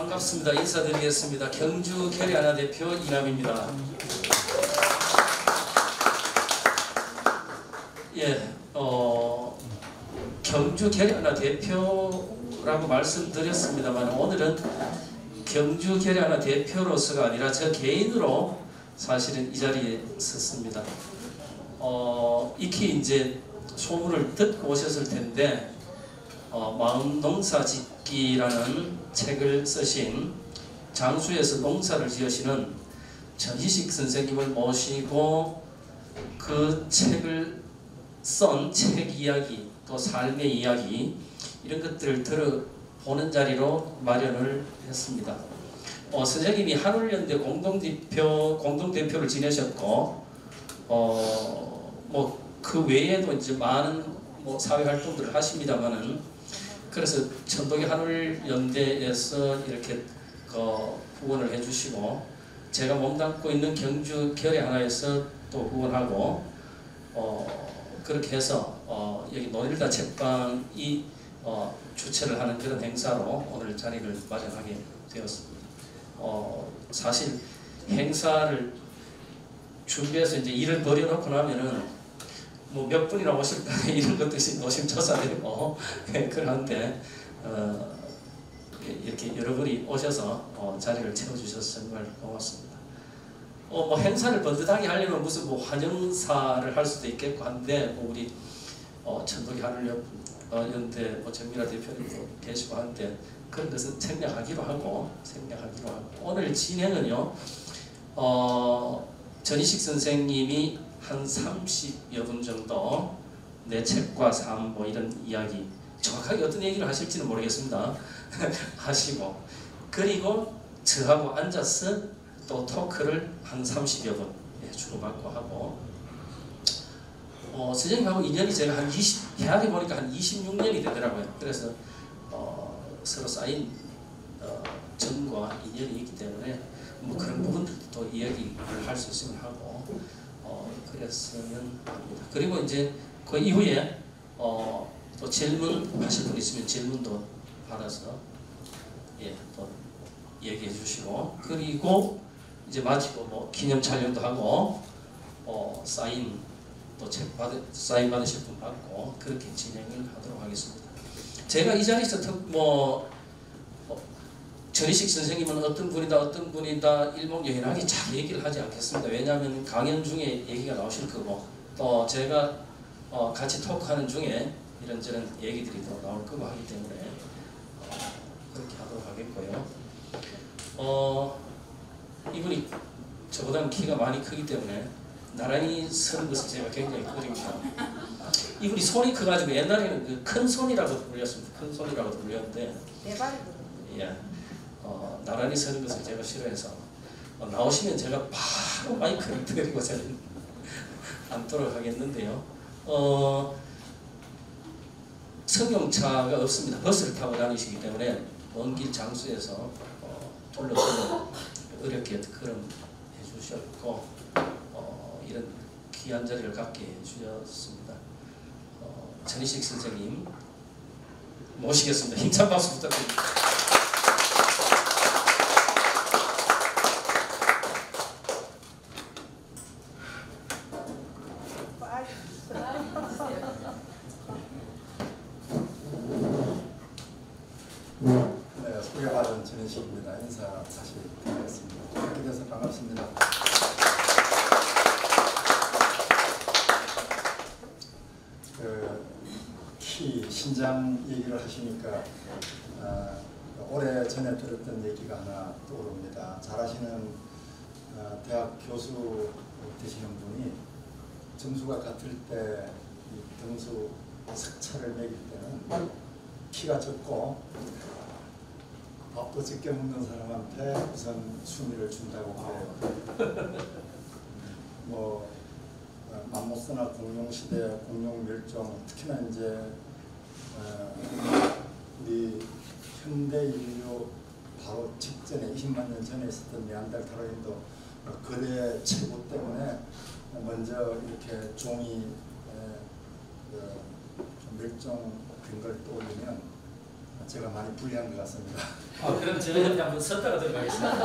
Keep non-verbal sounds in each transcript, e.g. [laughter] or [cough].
반갑습니다. 인사드리겠습니다. 경주 캐리 아나 대표 이남입니다. 예, 어, 경주 캐리 아나 대표라고 말씀드렸습니다만 오늘은 경주 캐리 아나 대표로서가 아니라 저 개인으로 사실은 이 자리에 섰습니다. 어, 익히 이제 소문을 듣고 오셨을 텐데 어, 마음 농사 짓 기라는 책을 쓰신 장수에서 농사를 지으시는 전희식 선생님을 모시고 그 책을 쓴 책 이야기 또 삶의 이야기 이런 것들을 들어보는 자리로 마련을 했습니다. 어, 선생님이 한울연대 공동대표 공동대표를 지내셨고 어 뭐 그 외에도 이제 많은 뭐 사회 활동들을 하십니다만은 그래서 천도교 한울 연대에서 이렇게 어, 후원을 해주시고 제가 몸담고 있는 경주 결의 하나에서 또 후원하고 어, 그렇게 해서 어, 여기 노일다 책방이 어, 주최를 하는 그런 행사로 오늘 자리를 마련하게 되었습니다. 어, 사실 행사를 준비해서 이제 일을 벌여놓고 나면은 뭐 몇 분이나 오실까 [laughs] 이런 것들이 노심초사되고. 그런데 어, 이렇게 여러분이 오셔서 어, 자리를 채워주셔서 정말 고맙습니다. 어, 뭐 행사를 번듯하게 하려면 무슨 뭐 환영사를 할 수도 있겠고 한데 뭐 우리 어, 천독이 하늘연 어, 연대 뭐 정미라 대표님도 계시고 한데 그런 것은 생략하기로 하고 생략하기로 하고. 오늘 진행은요 어, 전희식 선생님이 한 30여 분 정도 내 책과 삶 뭐 이런 이야기 정확하게 어떤 얘기를 하실지는 모르겠습니다. [laughs] 하시고 그리고 저하고 앉아서 또 토크를 한 30여 분 예, 주고받고 하고 어, 선생님하고 인연이 제가 한 20, 대학에 보니까 한 26년이 되더라고요. 그래서 어, 서로 쌓인 어, 정과 인연이 있기 때문에 뭐 그런 부분들도 또 이야기를 할 수 있으면 하고 어, 그랬으면 합니다. 그리고 이제 그 이후에 어, 또 질문 하실 분 있으면 질문도 받아서 예, 또 얘기해 주시고 그리고 이제 마치고 뭐 기념 촬영도 하고 어, 사인 또책 받으 사인 받으실 분 받고 그렇게 진행을 하도록 하겠습니다. 제가 이 자리에서 특, 뭐 어, 전희식 선생님은 어떤 분이다 어떤 분이다 일목요연하게 잘 얘기를 하지 않겠습니다. 왜냐하면 강연 중에 얘기가 나오실 거고 또 제가 어, 같이 토크하는 중에 이런저런 얘기들이 더 나올 거고 하기 때문에 어, 그렇게 하도록 하겠고요. 어, 이분이 저보다는 키가 많이 크기 때문에 나란히 서는 것을 제가 굉장히 꺼립니다. 이분이 손이 커가지고 옛날에는 그 큰 손이라고 불렸습니다. 큰 손이라고 불렸는데 내 발이 예, 어, 나란히 서는 것을 제가 싫어해서 어, 나오시면 제가 바로 마이크를 [laughs] 드리고 저는 앉도록 하겠는데요. 어, 승용차가 없습니다. 버스를 타고 다니시기 때문에 먼 길 장소에서 어, 돌려 돌려 [coughs] 어렵게 그런 해주셨고 어, 이런 귀한 자리를 갖게 해주셨습니다. 어, 전희식 선생님 모시겠습니다. [laughs] 힘찬 박수 부탁드립니다. 빨리 네, 소개받은 전현식입니다. 인사 다시 드리겠습니다. 이렇게 돼서 반갑습니다. 그, 키, 신장 얘기를 하시니까 아, 오래 전에 들었던 얘기가 하나 떠오릅니다. 잘하시는 아, 대학 교수 되시는 분이 점수가 같을 때이 등수 석차를 매길 때는 키가 적고 밥도 적게 먹는 사람한테 우선 순위를 준다고 그래요. [laughs] 뭐 어, 맘모스나 공룡시대, 공룡멸종, 특히나 이제 어, 우리 현대 인류 바로 직전에 20만 년 전에 있었던 네안데르탈인도 거대 체구 때문에 먼저 이렇게 종이 에, 그 멸종된 걸 떠올리면 제가 많이 불리한 것 같습니다. 아, 그럼 저 옆에 한번 섰다가 들어가겠습니다.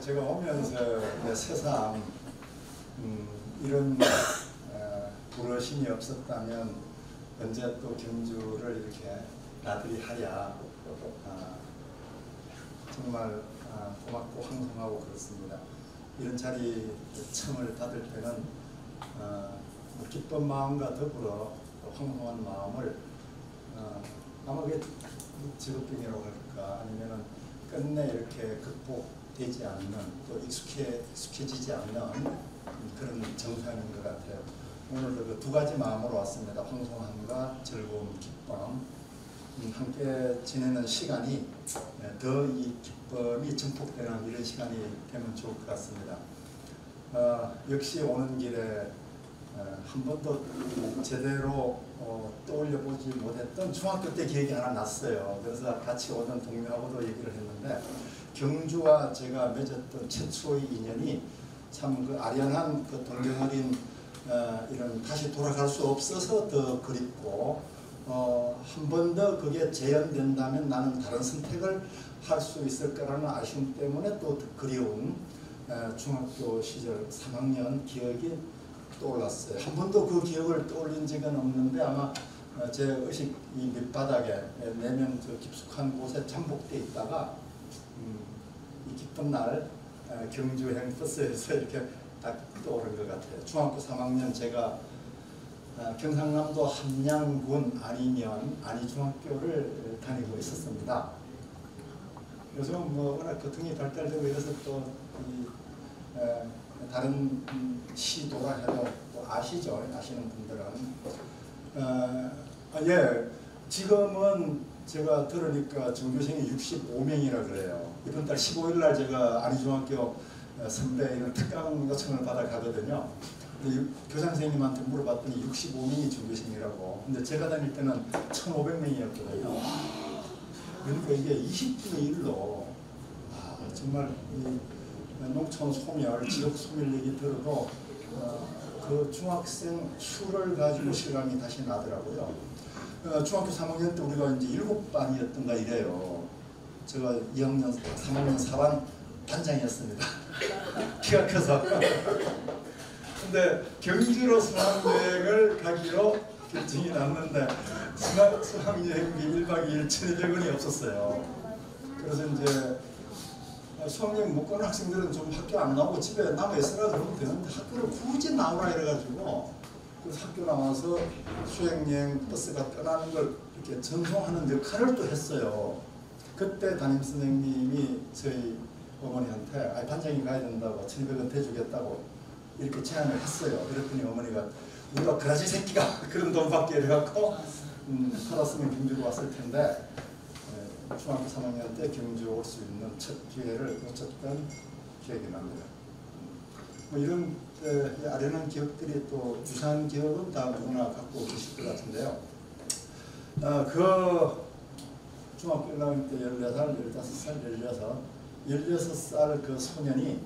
제가 오면서 새삼 음, 이런 어, 불어심이 없었다면 언제 또 경주를 이렇게 나들이 하랴 아, 정말 아, 고맙고 황송하고 그렇습니다. 이런 자리 청을 받을 때는 어, 뭐 기쁜 마음과 더불어 또 황송한 마음을 어, 아마 그게 직업병이라고 할까 아니면은 끝내 이렇게 극복되지 않는 또 익숙해 익숙해지지 않는 그런 정상인 것 같아요. 오늘도 그 두 가지 마음으로 왔습니다. 황송함과 즐거움, 기쁨. 음, 함께 지내는 시간이 더 이 기쁨이 증폭되는 이런 시간이 되면 좋을 것 같습니다. 어, 역시 오는 길에 어, 한 번도 제대로 어, 떠올려 보지 못했던 중학교 때 기억이 하나 났어요. 그래서 같이 오던 동료하고도 얘기를 했는데 경주와 제가 맺었던 최초의 인연이 참 그 아련한 그 동경어린 어, 이런 다시 돌아갈 수 없어서 더 그립고 어, 한 번 더 그게 재현된다면 나는 다른 선택을 할 수 있을 거라는 아쉬움 때문에 또더 그리운 어, 중학교 시절 3학년 기억이 떠올랐어요. 한 번도 그 기억을 떠올린 적은 없는데 아마 어, 제 의식 이 밑바닥에 내면 저 깊숙한 곳에 잠복돼 있다가 음, 이 기쁜 날 어, 경주행 버스에서 이렇게 딱 떠오른 것 같아요. 중학교 3학년 제가 어, 경상남도 함양군 안이면 안이중학교를 다니고 있었습니다. 요즘 뭐 워낙 교통이 발달되고 이래서 또 이, 에, 다른 음, 시도라 해도 또 아시죠? 아시는 분들은 어, 아, 예 지금은 제가 들으니까 전교생이 65명이라 그래요. 이번 달 15일 날 제가 안이중학교 어, 선배 이런 특강 요청을 받아 가거든요. 근데 유- 교장 선생님한테 물어봤더니 65명이 전교생이라고. 근데 제가 다닐 때는 1,500명이었거든요. 그러니까 이게 20분의 1로 아, 정말 이 농촌 소멸, 지역 소멸 얘기 들어도 어, 그 중학생 수를 가지고 실감이 다시 나더라고요. 어, 중학교 3학년 때 우리가 이제 일곱 반이었던가 이래요. 제가 2학년, 3학년 4반 반장이었습니다. 키가 커서. 근데 경주로 수학여행을 가기로 결정이 났는데 수학, 수학여행비 1박 2일 1,200원이 없었어요. 그래서 이제 수학여행 못 가는 학생들은 좀 학교 안 나오고 집에 남아 있으라 그러면 되는데 학교를 굳이 나오라 이래가지고 그래서 학교 나와서 수행여행 버스가 떠나는 걸 이렇게 전송하는 역할을 또 했어요. 그때 담임 선생님이 저희 어머니한테 아 반장이 가야 된다고 1,200원 대주겠다고 이렇게 제안을 했어요. 그랬더니 어머니가 우리가 그라지 새끼가 [laughs] 그런 돈 받게 이래갖고 음, 살았으면 경주로 왔을 텐데 에, 중학교 3학년 때 경주 올 수 있는 첫 기회를 놓쳤던 기억이 납니다. 음, 뭐 이런 에, 아련한 기억들이 또 유사한 기억은 다 누구나 갖고 계실 것 같은데요. 아, 그 중학교 1학년 때 14살, 15살, 16, 16살 그 소년이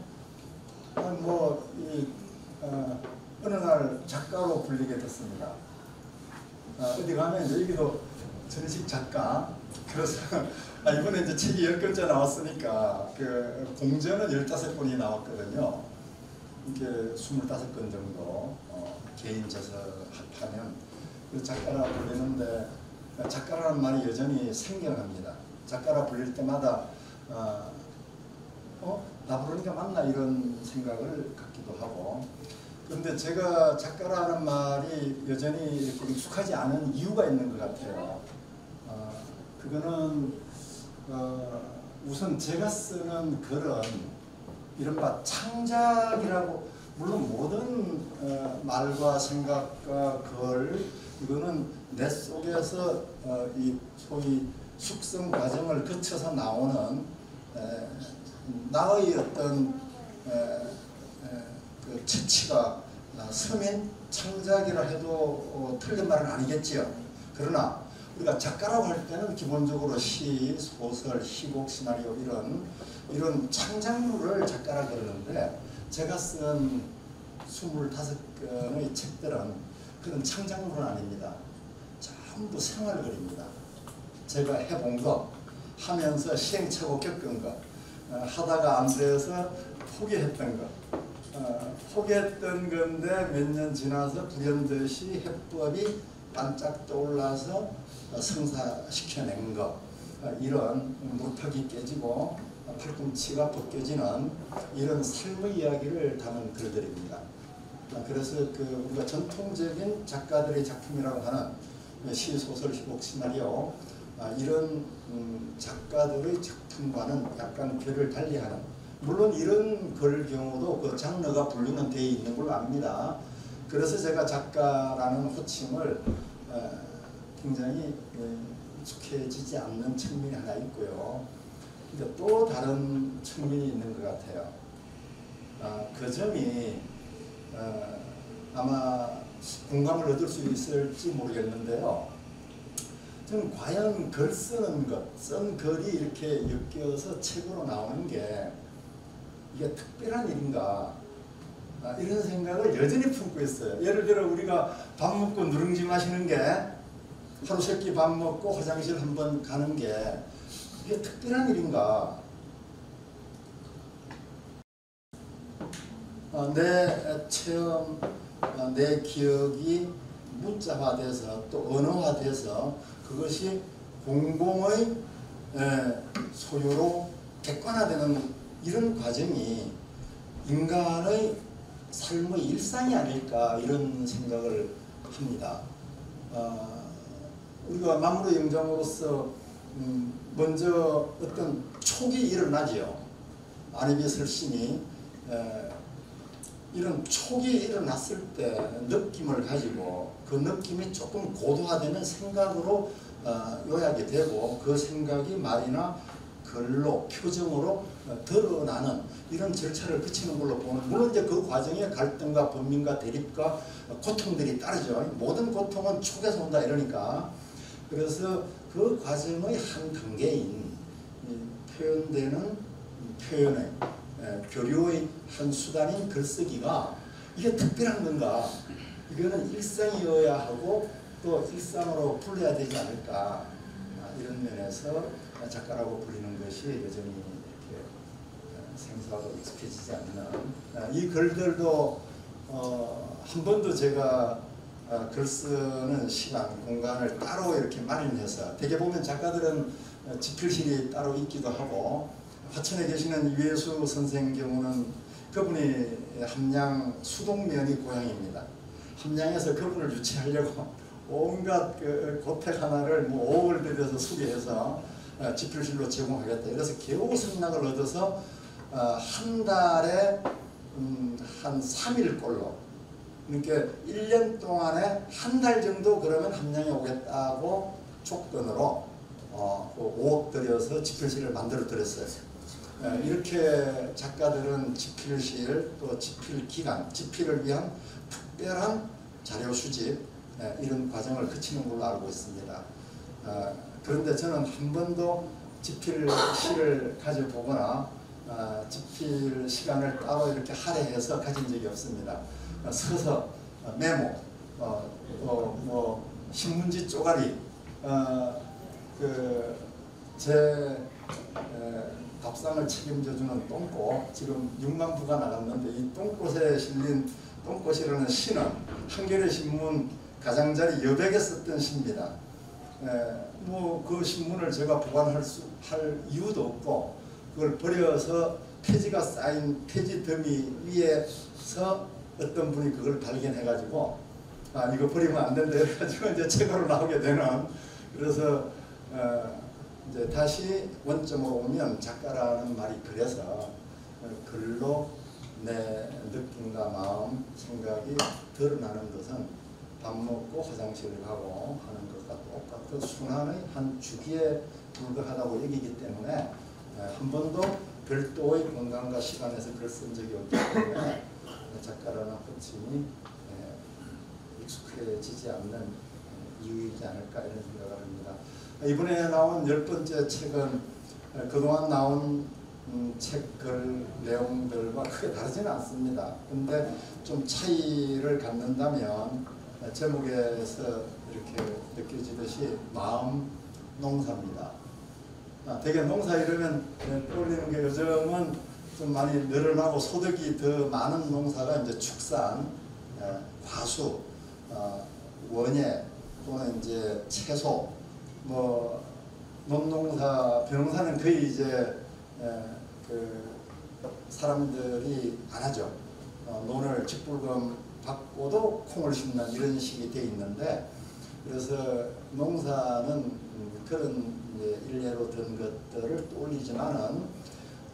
아, 뭐, 이, 어, 어느 날 작가로 불리게 됐습니다. 아, 어디 가면 여기도 전식 작가. 그래서 [laughs] 아, 이번에 이제 책이 10권째 나왔으니까 그 공전은 15권이 나왔거든요. 이게 25권 정도 어, 개인 저서하면 그 작가라 불리는데 작가라는 말이 여전히 생경합니다. 작가라 불릴 때마다 어, 어? 나 부르니까 맞나 이런 생각을 갖기도 하고 그런데 제가 작가라는 말이 여전히 이렇게 익숙하지 않은 이유가 있는 것 같아요. 어, 그거는 어, 우선 제가 쓰는 글은 이른바 창작이라고 물론 모든 어, 말과 생각과 글 이거는 내 속에서 어, 이 소위 숙성 과정을 거쳐서 나오는 에, 나의 어떤 에, 에, 그 채취가 아, 서민 창작이라 해도 어, 틀린 말은 아니겠지요. 그러나 우리가 작가라고 할 때는 기본적으로 시, 소설, 희곡, 시나리오 이런 이런 창작물을 작가라 그러는데 제가 쓴 25건의 책들은 그런 창작물은 아닙니다. 전부 생활글입니다. 제가 해본 거, 하면서 시행착오 겪은 거, 어, 하다가 안 돼서 포기했던 거, 어, 포기했던 건데 몇 년 지나서 불현듯이 해법이 반짝 떠올라서 어, 성사시켜낸 거, 어, 이런 물팍이 깨지고 어, 팔꿈치가 벗겨지는 이런 삶의 이야기를 담은 글들입니다. 아, 그래서 그 우리가 전통적인 작가들의 작품이라고 하는 시, 소설, 희곡, 시나리오 아, 이런 음, 작가들의 작품과는 약간 결을 달리하는 물론 이런 글 경우도 그 장르가 분류는 되어 있는 걸로 압니다. 그래서 제가 작가라는 호칭을 어, 굉장히 어, 익숙해지지 않는 측면이 하나 있고요. 근데 또 다른 측면이 있는 것 같아요. 아, 그 점이 어, 아마 공감을 얻을 수 있을지 모르겠는데요. 저는 과연 글 쓰는 것, 쓴 글이 이렇게 엮여서 책으로 나오는 게 이게 특별한 일인가 아, 이런 생각을 여전히 품고 있어요. 예를 들어 우리가 밥 먹고 누룽지 마시는 게 하루 세끼 밥 먹고 화장실 한 번 가는 게 이게 특별한 일인가 어, 내 체험, 어, 내 기억이 문자화돼서 또 언어화돼서 그것이 공공의 에, 소유로 객관화되는 이런 과정이 인간의 삶의 일상이 아닐까 이런 생각을 합니다. 어, 우리가 만물의 영장으로서 음, 먼저 어떤 촉이 일어나지요. 아니비슬 신이 에, 이런 촉이 일어났을 때 느낌을 가지고 그 느낌이 조금 고도화되는 생각으로 어, 요약이 되고 그 생각이 말이나 글로 표정으로 어, 드러나는 이런 절차를 거치는 걸로 보는 물론 이제 그 과정에 갈등과 범민과 대립과 어, 고통들이 따르죠. 모든 고통은 촉에서 온다 이러니까. 그래서 그 과정의 한 단계인 이 표현되는 표현의 에, 교류의 한 수단인 글쓰기가 이게 특별한 건가? 이거는 일상이어야 하고 또 일상으로 불려야 되지 않을까? 아, 이런 면에서 작가라고 불리는 것이 여전히 이렇게 어, 생소하고 익숙해지지 않는 아, 이 글들도 어, 한 번도 제가 어, 글 쓰는 시간, 공간을 따로 이렇게 마련해서 대개 보면 작가들은 어, 집필실이 따로 있기도 하고 화천에 계시는 유해수 선생 경우는 그분이 함양 수동면이 고향입니다. 함양에서 그분을 유치하려고 [laughs] 온갖 그 고택 하나를 뭐 5억을 들여서 수리해서 어, 집필실로 제공하겠다. 그래서 겨우 승낙을 얻어서 어, 한 달에 음, 한 3일 꼴로 그러니까 1년 동안에 한 달 정도 그러면 함양에 오겠다고 조건으로 어, 그 5억 들여서 집필실을 만들어 드렸어요. 예, 이렇게 작가들은 집필실 또 집필 기간, 집필을 위한 특별한 자료 수집 예, 이런 과정을 거치는 걸로 알고 있습니다. 어, 그런데 저는 한 번도 집필실을 가져보거나 어, 집필 시간을 따로 이렇게 할애해서 가진 적이 없습니다. 어, 서서 어, 메모, 어, 어, 뭐 신문지 쪼가리, 어, 그 제 밥상을 책임져주는 똥꽃 지금 6만 부가 나갔는데 이 똥꽃에 실린 똥꽃이라는 시는 한겨레 신문 가장자리 여백에 썼던 시입니다. 뭐 그 신문을 제가 보관할 수, 할 이유도 없고 그걸 버려서 폐지가 쌓인 폐지 더미 위에서 어떤 분이 그걸 발견해가지고 아 이거 버리면 안 된다 해가지고 이제 책으로 나오게 되는 그래서 어, 이제 다시 원점으로 오면 작가라는 말이 그래서 글로 내 느낌과 마음, 생각이 드러나는 것은 밥 먹고 화장실을 가고 하는 것과 똑같은 순환의 한 주기에 불과하다고 여기기 때문에 한 번도 별도의 공간과 시간에서 글 쓴 적이 없기 때문에 작가라는 호칭이 익숙해지지 않는 이유이지 않을까 이런 합니다. 이번에 나온 열 번째 책은 그동안 나온 음, 책글 내용들과 크게 다르지는 않습니다. 근데 좀 차이를 갖는다면 제목에서 이렇게 느껴지듯이 마음 농사입니다. 아, 되게 농사 이러면 예, 떠올리는 게 요즘은 좀 많이 늘어나고 소득이 더 많은 농사가 이제 축산, 예, 과수, 어, 원예 또는 이제 채소, 뭐 논농사, 벼농사는 거의 이제 예, 그 사람들이 안 하죠. 어, 논을 직불금 받고도 콩을 심는 이런 식이 돼 있는데 그래서 농사는 음, 그런 일례로 든 것들을 떠올리지만은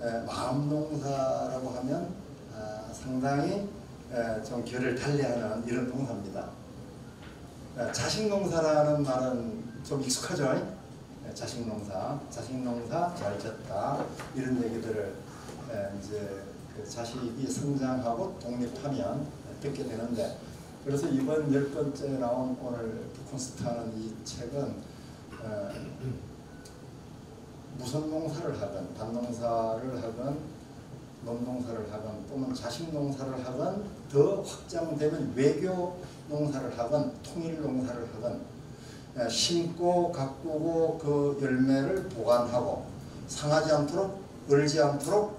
에, 마음 농사라고 하면 아, 상당히 에, 좀 결을 달리하는 이런 농사입니다. 에, 자식 농사라는 말은 좀 익숙하죠? 에, 자식 농사, 자식 농사 잘 졌다 이런 얘기들을 에, 이제 그 자식이 성장하고 독립하면 듣게 되는데 그래서 이번 열 번째 나온 오늘 콘스트하는 이 책은 어, 무슨 농사를 하든 밭농사를 하든 논농사를 하든 또는 자식 농사를 하든 더 확장되면 외교 농사를 하든 통일 농사를 하든 에, 심고 가꾸고 그 열매를 보관하고 상하지 않도록 얼지 않도록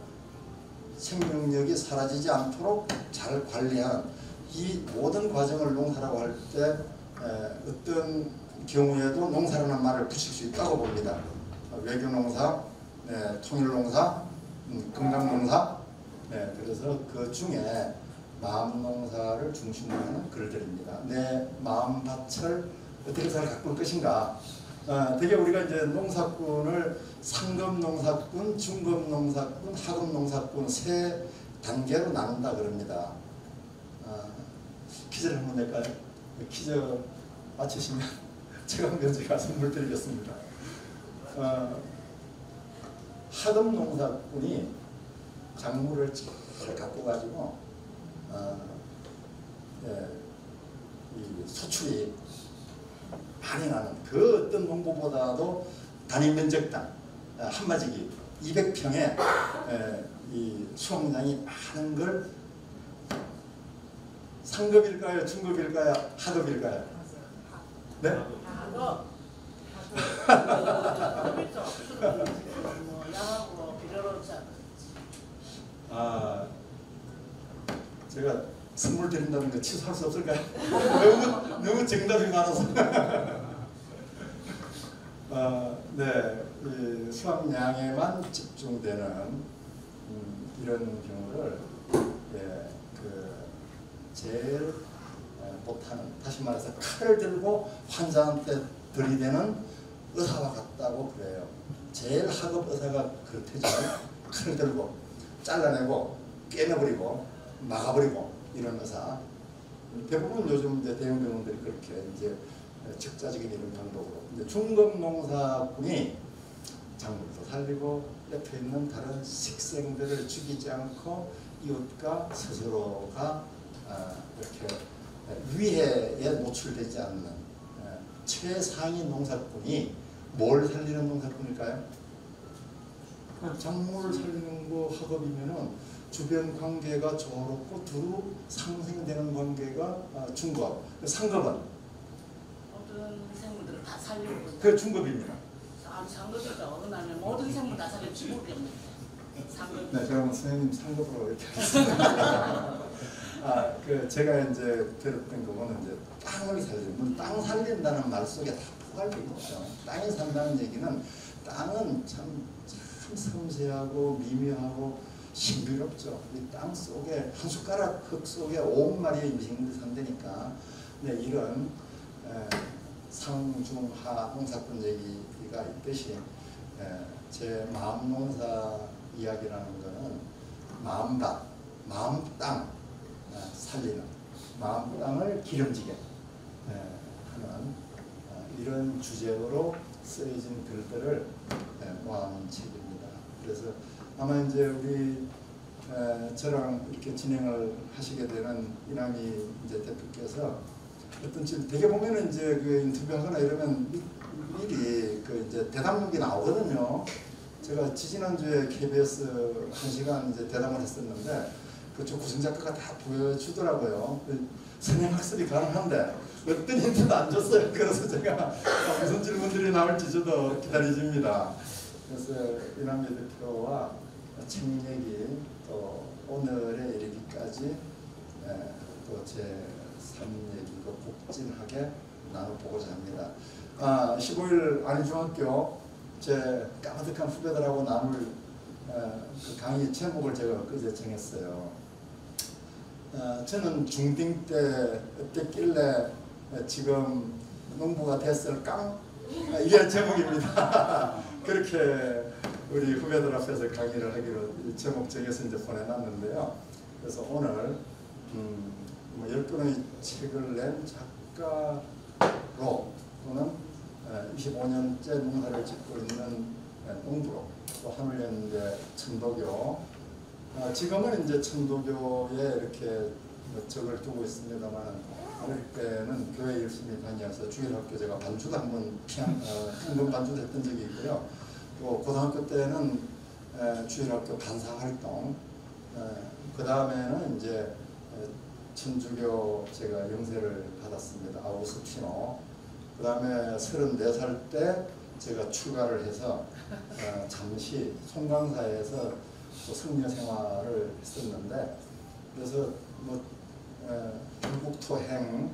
생명력이 사라지지 않도록 잘 관리하는 이 모든 과정을 농사라고 할 때 어떤 경우에도 농사라는 말을 붙일 수 있다고 봅니다. 외교 농사, 네, 통일 농사, 음, 건강 농사. 네, 그래서 그 중에 마음 농사를 중심으로 하는 글들입니다. 내 마음 밭을 어떻게 잘 가꿀 것인가. 어, 되게 우리가 이제 농사꾼을 상급 농사꾼, 중급 농사꾼, 하급 농사꾼 세 단계로 나눈다 그럽니다. 어, 퀴즈를 한번 낼까요? 퀴즈 맞히시면 [laughs] 제가 한 제가 선물 드리겠습니다. 어, 하급 농사꾼이 작물을 잘 갖고 가지고 어, 예, 이 소출이 나는 그 어떤 농부보다도 단위 면적당 아, 한마디기 200평에 이 수확량이 많은 걸 상급일까요? 중급일까요? 하급일까요? 네? 자아 제가 선물 드린다는 거 취소할 수 없을까요? [laughs] 너무 너무 정답이 많아서. [laughs] 아, 네, 이 수확량에만 집중되는 음, 이런 경우를 예, 그 제일 예, 못하는 다시 말해서 칼을 들고 환자한테 들이대는 의사와 같다고 그래요. 제일 하급 의사가 그렇대죠. 칼을 들고 잘라내고 깨내버리고 막아버리고 이런 의사. 대부분 요즘 대형 병원들이 그렇게 이제 적자적인 이런 방법으로. 이제 중급 농사꾼이 작물도 살리고 옆에 있는 다른 식생들을 죽이지 않고 이웃과 스스로가 아, 이렇게 위해에 노출되지 않는 예, 최상위 농사꾼이 뭘 살리는 농사꾼일까요? 작물을 살리는 거 학업이면은 주변 관계가 조롭고 두루 상생되는 관계가 아, 중급, 상급은 모든 생물들을 다 살리고 그 중급입니다. 아니 상급이죠. 어느 날에 모든 생물 다 살리고 죽을 게 없는데 상급 네, 그럼 선생님 상급으로 이렇게 하겠습니다. [laughs] 아, 그 제가 이제 들었던 그거는 이제 땅을 살리는, 땅 살린다는 말 속에 다 포괄되어 있죠. 땅이 산다는 얘기는 땅은 참, 참 섬세하고 미묘하고 신비롭죠. 이 땅 속에 한 숟가락 흙 속에 온 마리의 미생물이 산다니까. 네, 이런 에, 상중하 농사꾼 얘기가 있듯이 에, 제 마음 농사 이야기라는 거는 마음밭, 마음 땅 에, 살리는 마음 땅을 기름지게 에, 하는 어, 이런 주제로 쓰여진 글들을 에, 모아놓은 책입니다. 그래서 아마 이제 우리 에, 저랑 이렇게 진행을 하시게 되는 이남희 이제 대표께서 어떤 지금 되게 보면은 이제 그 인터뷰하거나 이러면 미- 미리 그 이제 대답록이 나오거든요. 제가 지지난주에 KBS 한 시간 이제 대담을 했었는데 그쪽 구성 작가가 다 보여주더라고요. 그 선행 학습이 가능한데 어떤 힌트도 안 줬어요. 그래서 제가 무슨 질문들이 나올지 저도 기다려집니다. 그래서 이남미 대표와 책 얘기 또 오늘에 이르기까지 또제 삶얘 기도 복진하게 나눠보고자 합니다. 아, 15일 안희중학교 제 까마득한 후배들하고 나눌 에, 그 강의 제목을 제가 그제 정했어요. 어, 저는 중딩 때 어땠길래 지금 농부가 됐을까? 아, 이게 제목입니다. [laughs] 그렇게 우리 후배들 앞에서 강의를 하기로 이 제목 정해서 이제 보내놨는데요. 그래서 오늘 음, 뭐 10권의 책을 낸 작 가로 또는 25년째 농사를 짓고 있는 농부로 또 하늘연대 천도교 아, 지금은 이제 천도교에 이렇게 뭐 적을 두고 있습니다만 어릴 때는 교회 열심히 다녀서 주일학교 제가 반주도 한번 피한 어, 한번 반주도 했던 적이 있고요. 또 고등학교 때는 에, 주일학교 간사 활동 그 다음에는 이제 에, 천주교 제가 영세를 받았습니다. 아우스티노 그 다음에 34살 때 제가 출가를 해서 어, 잠시 송강사에서 또 성녀 생활을 했었는데 그래서 뭐 에, 경북토행,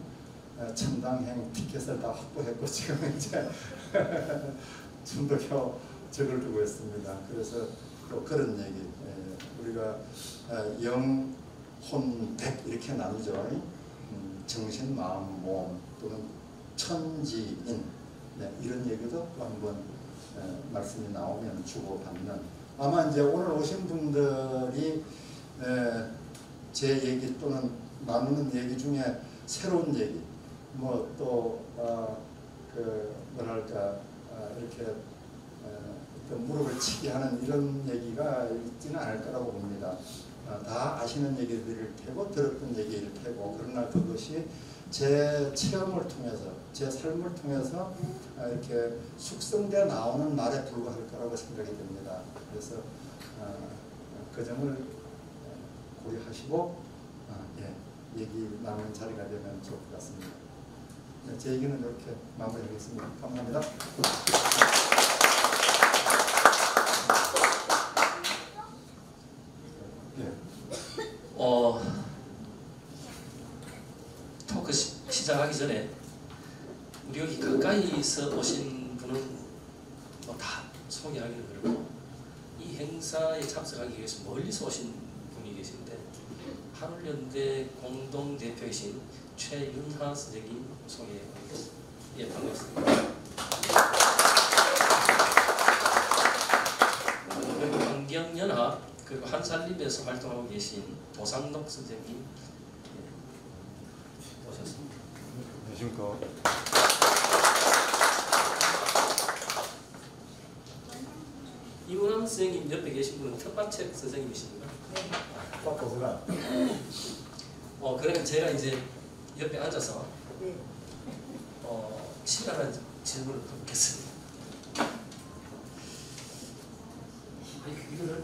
에, 천당행 티켓을 다 확보했고 지금 이제 [laughs] 천도교 적을 두고 있습니다. 그래서 또 그런 얘기 에, 우리가 에, 영, 혼, 백 이렇게 나누죠. 음, 정신, 마음, 몸 또는 천지인 네, 이런 얘기도 또 한번 에, 말씀이 나오면 주고받는 아마 이제 오늘 오신 분들이 에, 제 얘기 또는 나누는 얘기 중에 새로운 얘기 뭐또 어, 그 뭐랄까 어, 이렇게 어, 무릎을 치게 하는 이런 얘기가 있지는 않을 거라고 봅니다. 어, 다 아시는 얘기들일 테고 들었던 얘기일 테고 그러나 그것이 제 체험을 통해서 제 삶을 통해서 아, 이렇게 숙성돼 나오는 말에 불과할 거라고 생각이 됩니다. 그래서 어, 그 점을 고려하시고 아, 예, 얘기 나누는 자리가 되면 좋을 것 같습니다. 네, 제 얘기는 이렇게 마무리하겠습니다. 감사합니다. 예. 어, 토크 시, 시작하기 전에 우리 여기 가까이서 오신 분은 뭐 다 소개하기는 그렇고 이 행사에 참석하기 위해서 멀리서 오신 분이 계신데 하늘연대 공동 대표이신 최윤하 선생님 소개해드리겠습니다. 예, 반갑습니다. 환경연합 그리고 한살림에서 활동하고 계신 도상록 선생님 예, 오셨습니다. 안녕하십니까. 이문환 선생님 옆에 계신 분은 텃밭책 선생님이십니다. 꽉 보세요. 어 그러면 제가 이제 옆에 앉아서 네. 어 치달한 질문을 묻겠습니다. 아니 이거를.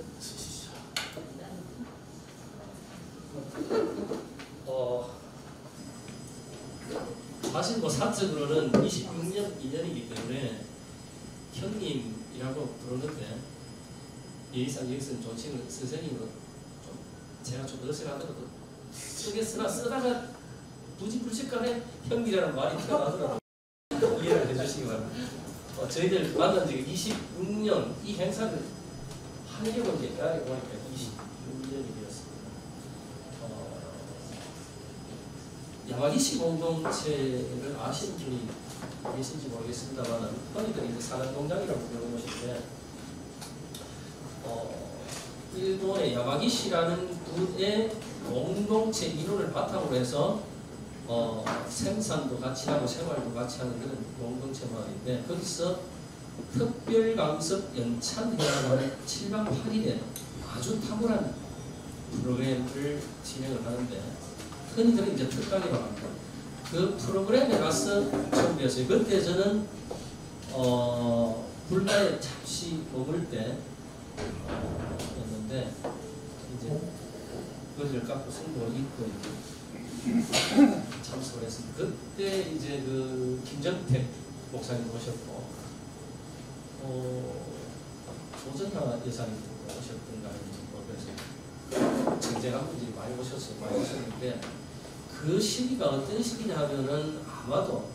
어 사실 뭐 사적으로는 26년 2년이기 때문에 형님이라고 부르는데 예의상 여기서는 존칭을 선생님으로 좀 제가 좀 어색하더라도 쓰겠으나 쓰다가 부지불식간에 형이라는 말이 튀어나오더라도 [laughs] 이해를 해주시기 바랍니다. 어, 저희들 만난 지 26년 이 행사를 하려고 이제 대학에 보니까 26년이 되었습니다. 어, 야마기시 공동체를 아시는 분이 계신지 모르겠습니다만 흔히들 이제 사는 공장이라고 부르는 것인데 어, 일본의 야마기시라는 군의 공동체 이론을 바탕으로 해서 어, 생산도 같이 하고 생활도 같이 하는 그런 공동체 마을인데 거기서 특별강습 연찬회라고 하는 7박 8일의 아주 탁월한 프로그램을 진행을 하는데 흔히들 이제 특강이라고 합니다. 그 프로그램에 가서 처음 배웠어요. 그때 저는 어, 불나에 잠시 먹을 때였는데 이제 그것을 깎고 승복을 입고 이제 참석을 했습니다. 그때 이제 그 김정택 목사님 오셨고 어, 조전나 여사님 오셨던가 뭐 그래서 전쟁하고 이제 많이 오셨어요. 많이 오셨는데 그 시기가 어떤 시기냐 하면은 아마도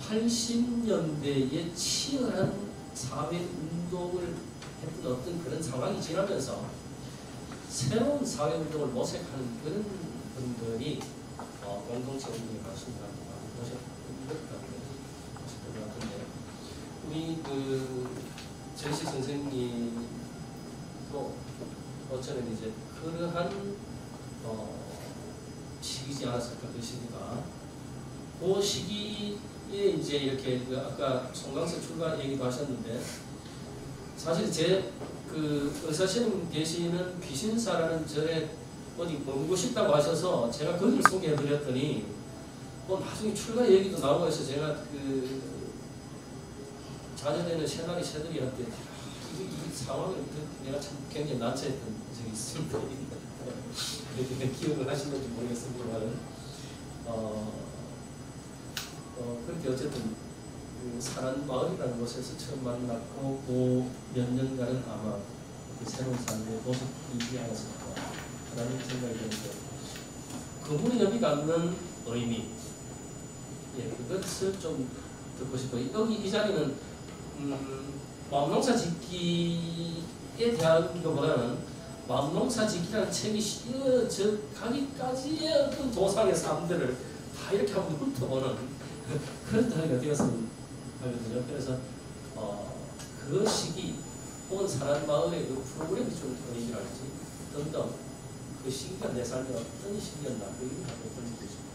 80년대에 치열한 사회 운동을 했던 어떤 그런 상황이 지나면서 새로운 사회 운동을 모색하는 그런 분들이 어, 공동체 운동에 많이 오셨던 것 같은데 우리 그 전시 선생님도 어쩌면 이제 그러한 어, 시기지 않았을까 그 시기가 그 시기에 이제 이렇게 그 아까 송강세 출가 얘기도 하셨는데 사실 제 그 의사시험 계시는 귀신사라는 절에 어디 머물고 싶다고 하셔서 제가 거기를 소개해드렸더니 뭐 나중에 출가 얘기도 나오고 해서 제가 그 자녀되는 새날이 새들이한테 이, 이 상황을 그 내가 참 굉장히 난처했던 적이 있습니다. 기억을 하시는지 모르겠습니다만 어, 어 그렇게 어쨌든 그 사란 마을이라는 곳에서 처음 만났고 그몇 년간은 아마 그 새로운 삶의 모습이지 않았을까 라는 생각이 드는데 그분이 여기 갖는 의미 예 그것을 좀 듣고 싶어요. 여기 이 자리는 음, 마음농사 짓기에 대한 것보다는 마음농사 짓기라는 책이 씌어져 가기까지의 어떤 도상의 삶들을 다 이렇게 한번 훑어보는 [laughs] 그런 자리가 되었으면 하거든요. 그래서 어, 그 시기 혹은 사람 마을의 그 프로그램이 좀 의미랄지 등등 그 시기가 내 삶에 어떤 시기였나 그 얘기를 한번 싶습니다.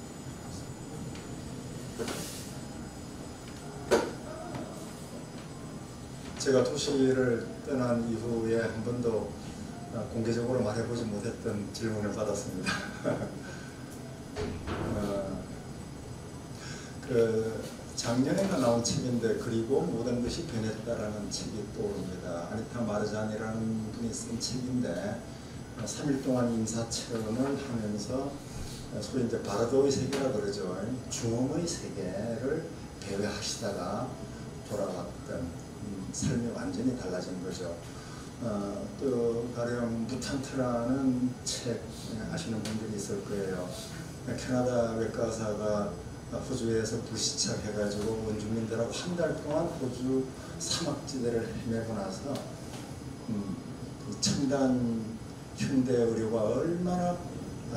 제가 도시를 떠난 이후에 한 번도 어, 공개적으로 말해보지 못했던 질문을 받았습니다. 어, [laughs] 그 작년에가 나온 책인데 그리고 모든 것이 변했다라는 책이 떠오릅니다. 아니타 마르잔이라는 분이 쓴 책인데 3일 동안 인사체험을 하면서 소위 이제 바르도의 세계라 그러죠. 중음의 세계를 배회하시다가 돌아왔던 음, 삶이 완전히 달라진 거죠. 어, 또 가령 무탄트라는 책 아시는 분들이 있을 거예요. 캐나다 외과사가 호주에서 불시착해가지고 원주민들하고 한 달 동안 호주 사막지대를 헤매고 나서 음, 이 첨단 현대 의료가 얼마나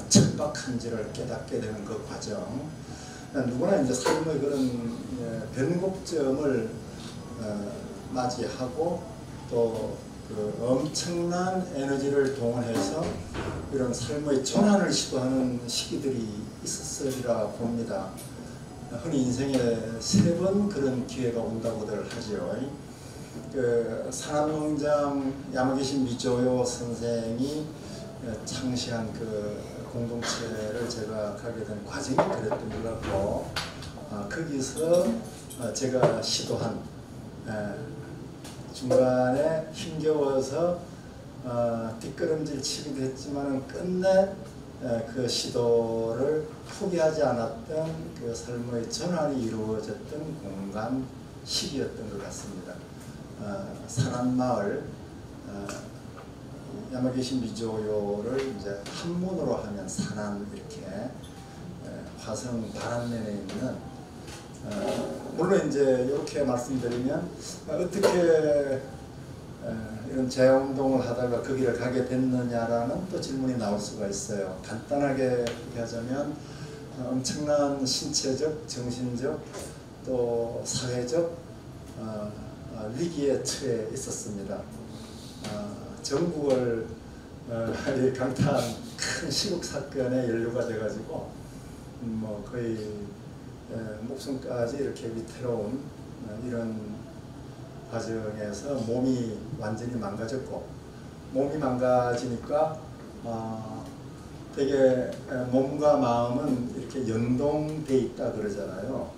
척박한지를 깨닫게 되는 그 과정. 누구나 이제 삶의 그런 예, 변곡점을 어, 맞이하고 또 그 엄청난 에너지를 동원해서 이런 삶의 전환을 시도하는 시기들이 있었으리라 봅니다. 흔히 인생에 세 번 그런 기회가 온다고들 하죠. 그 산업농장 야마기신 미조요 선생이 창시한 그 공동체를 제가 가게 된 과정이 그랬던 것 같고 아, 거기서 제가 시도한 에, 중간에 힘겨워서 어, 뒷걸음질 치기도 했지만 끝내 에, 그 시도를 포기하지 않았던 그 삶의 전환이 이루어졌던 공간 시기였던 것 같습니다. 어, 사람마을 어, 야마계신 미조요를 이제 한문으로 하면 산안 이렇게 에, 화성 바람면에 있는 어, 물론 이제 이렇게 말씀드리면 어떻게 어, 이런 재활운동을 하다가 거기를 가게 됐느냐라는 또 질문이 나올 수가 있어요. 간단하게 하자면 어, 엄청난 신체적, 정신적, 또 사회적 어, 어, 위기에 처해 있었습니다. 어, 전국을 어, 강타한 큰 시국 사건에 연루가 돼가지고 음, 뭐 거의 에, 목숨까지 이렇게 위태로운 어, 이런 과정에서 몸이 완전히 망가졌고 몸이 망가지니까 어, 되게 몸과 마음은 이렇게 연동돼 있다 그러잖아요.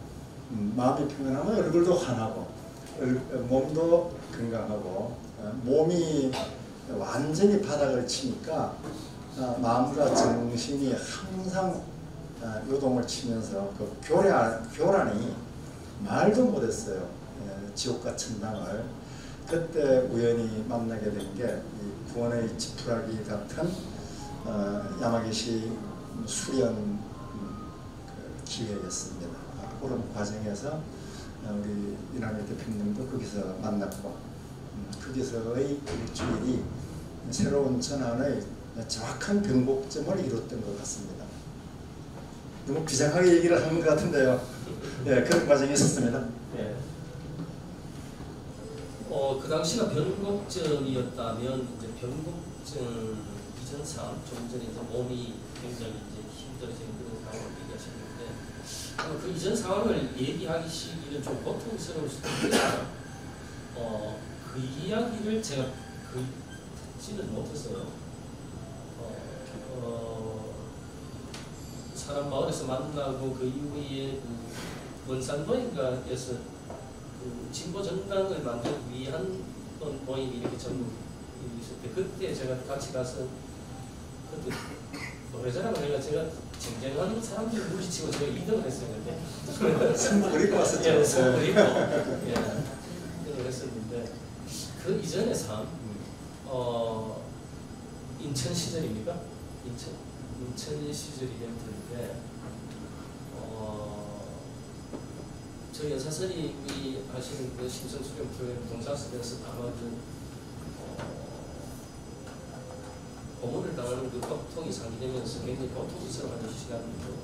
음, 마음이 평안하면 얼굴도 환하고 얼, 몸도 건강하고 어, 몸이 완전히 바닥을 치니까 아, 마음과 정신이 항상 아, 요동을 치면서 그 교란, 교란이 말도 못했어요. 예, 지옥과 천당을. 그때 우연히 만나게 된 게 구원의 지푸라기 같은 어, 야마기시 수련 음, 그 기회였습니다. 아, 그런 과정에서 어, 우리 이남희 대표님도 거기서 만났고 음, 거기서의 일주일이 새로운 전환의 정확한 변곡점을 이뤘던 것 같습니다. 너무 비장하게 얘기를 하는 것 같은데요. 예, 그런 과정이 있었습니다. 예. 어, 그 당시가 변곡점이었다면 이제 변곡점 이전 상황, 좀 전에 이제 몸이 굉장히 이제 힘들어지는 그런 상황을 얘기하셨는데 어, 그 이전 상황을 얘기하기 시기는 좀 고통스러울 수도 있겠어요. 어, 그 이야기를 제가 그 듣지는 못했어요. 어, 어, 사람 마을에서 만나고 그 이후에 그 원산모임가에서 그 진보 정당을 만들기 위한 어떤 모임이 이렇게 전부 있을 때 그때 제가 같이 가서 그때 노래자랑을 해가 제가 쟁쟁한 사람들 물리치고 제가 2등을 했어요 그때 [laughs] 승복을 입고 왔었죠. 예, 선물 입고 예, 그걸 했었는데 그 이전의 삶 어, 인천 시절입니까? 인천 인천 시절이 될 텐데 어, 저 여사선이 하시는 그 심성 수련 프로그램 동사스에서 그 어, 고문을 당하는 그 고통이 상기되면서 굉장히 고통스러워하는 시간도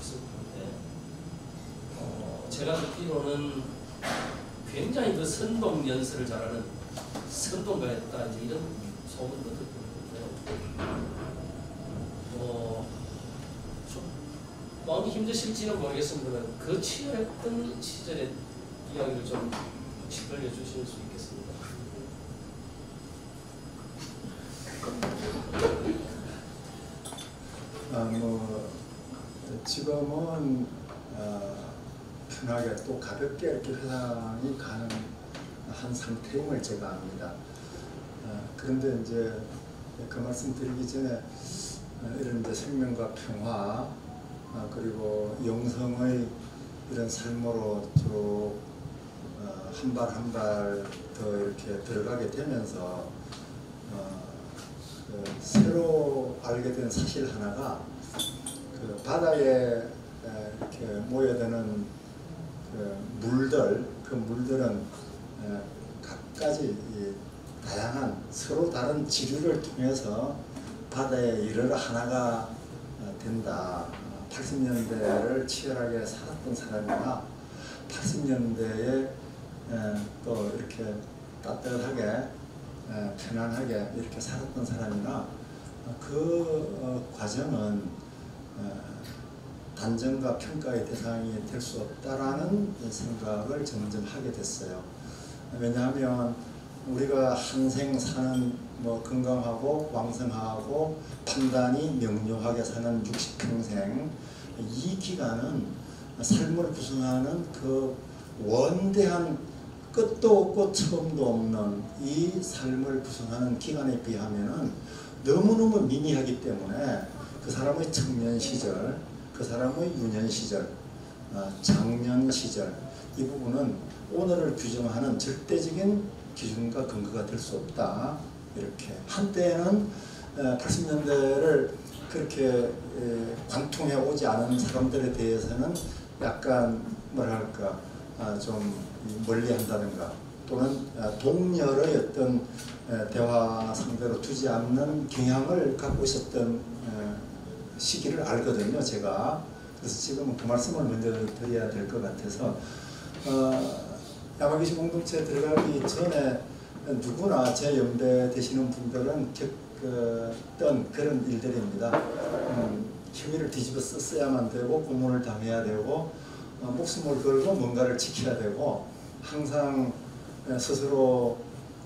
있을 텐데 어, 제가 듣기로는 굉장히 그 선동 연설을 잘하는 선동가였다 이제 이런 소문도 듣고 있는데 어, 좀 마음이 힘드실지는 모르겠습니다만 그 치열했던 시절의 이야기를 좀 짚어려 주실 수 있겠습니까? 아, 뭐 지금은 어, 편하게 또 가볍게 이렇게 회상이 가는 한 상태임을 제가 압니다. 어, 그런데 이제 그 말씀 드리기 전에 어, 이런 이제 생명과 평화 어, 그리고 영성의 이런 삶으로 쭉한발 한 발 더 이렇게 들어가게 되면서 어, 그 새로 알게 된 사실 하나가 그 바다에 에, 이렇게 모여드는 그 물들, 그 물들은 에, 각가지 이 다양한 서로 다른 지류를 통해서 바다의 일을 하나가 어, 된다. 80년대를 치열하게 살았던 사람이나 80년대에 또 이렇게 따뜻하게 에, 편안하게 이렇게 살았던 사람이나 어, 그 어, 과정은 어, 단정과 평가의 대상이 될 수 없다라는 생각을 점점 하게 됐어요. 왜냐하면 우리가 한생 사는 뭐 건강하고 왕성하고 판단이 명료하게 사는 60평생 이 기간은 삶을 구성하는 그 원대한 끝도 없고 처음도 없는 이 삶을 구성하는 기간에 비하면은 너무너무 미미하기 때문에 그 사람의 청년 시절, 그 사람의 유년 시절, 아, 장년 시절 이 부분은 오늘을 규정하는 절대적인 기준과 근거가 될 수 없다. 이렇게 한때는 80년대를 그렇게 에, 관통해 오지 않은 사람들에 대해서는 약간 뭐랄까 아, 좀 멀리한다든가 또는 아, 동렬의 어떤 에, 대화 상대로 두지 않는 경향을 갖고 있었던 에, 시기를 알거든요, 제가. 그래서 지금은 그 말씀을 먼저 드려야 될 것 같아서 어, 야마기시 공동체에 들어가기 전에 누구나 제 연배 되시는 분들은 겪었던 그런 일들입니다. 음, 힘을 뒤집어 썼어야만 되고 공문을 당해야 되고 어, 목숨을 걸고 뭔가를 지켜야 되고 항상 에, 스스로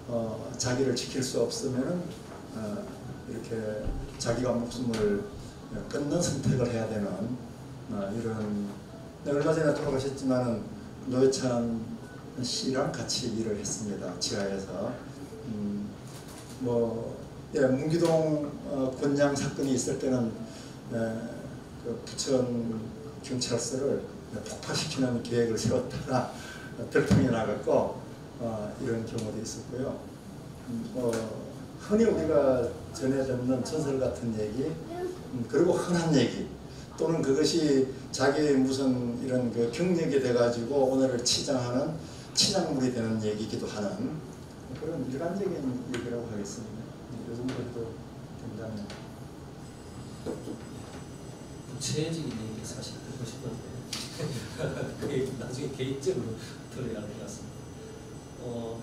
어, 자기를 지킬 수 없으면 어, 이렇게 자기가 목숨을 끊는 선택을 해야 되는 어, 이런 네, 얼마 전에 돌아가셨지만 노회찬 씨랑 같이 일을 했습니다. 지하에서 음, 뭐 예, 문기동 어, 권양 사건이 있을 때는 에, 그 부천 경찰서를 폭파시키는 계획을 세웠다가 들통이 나갔고 어, 이런 경우도 있었고요. 음, 어, 흔히 우리가 전해 듣는 전설 같은 얘기 음, 그리고 흔한 얘기 또는 그것이 자기의 무슨 이런 그 경력이 돼가지고 오늘을 치장하는 치장물이 되는 얘기이기도 하는 그런 일반적인 얘기라고 하겠습니다. 이 정도도 굉장히 구체적인 얘기 사실 듣고 싶은데 그 얘기 나중에 개인적으로 들어야 할것 같습니다. 어,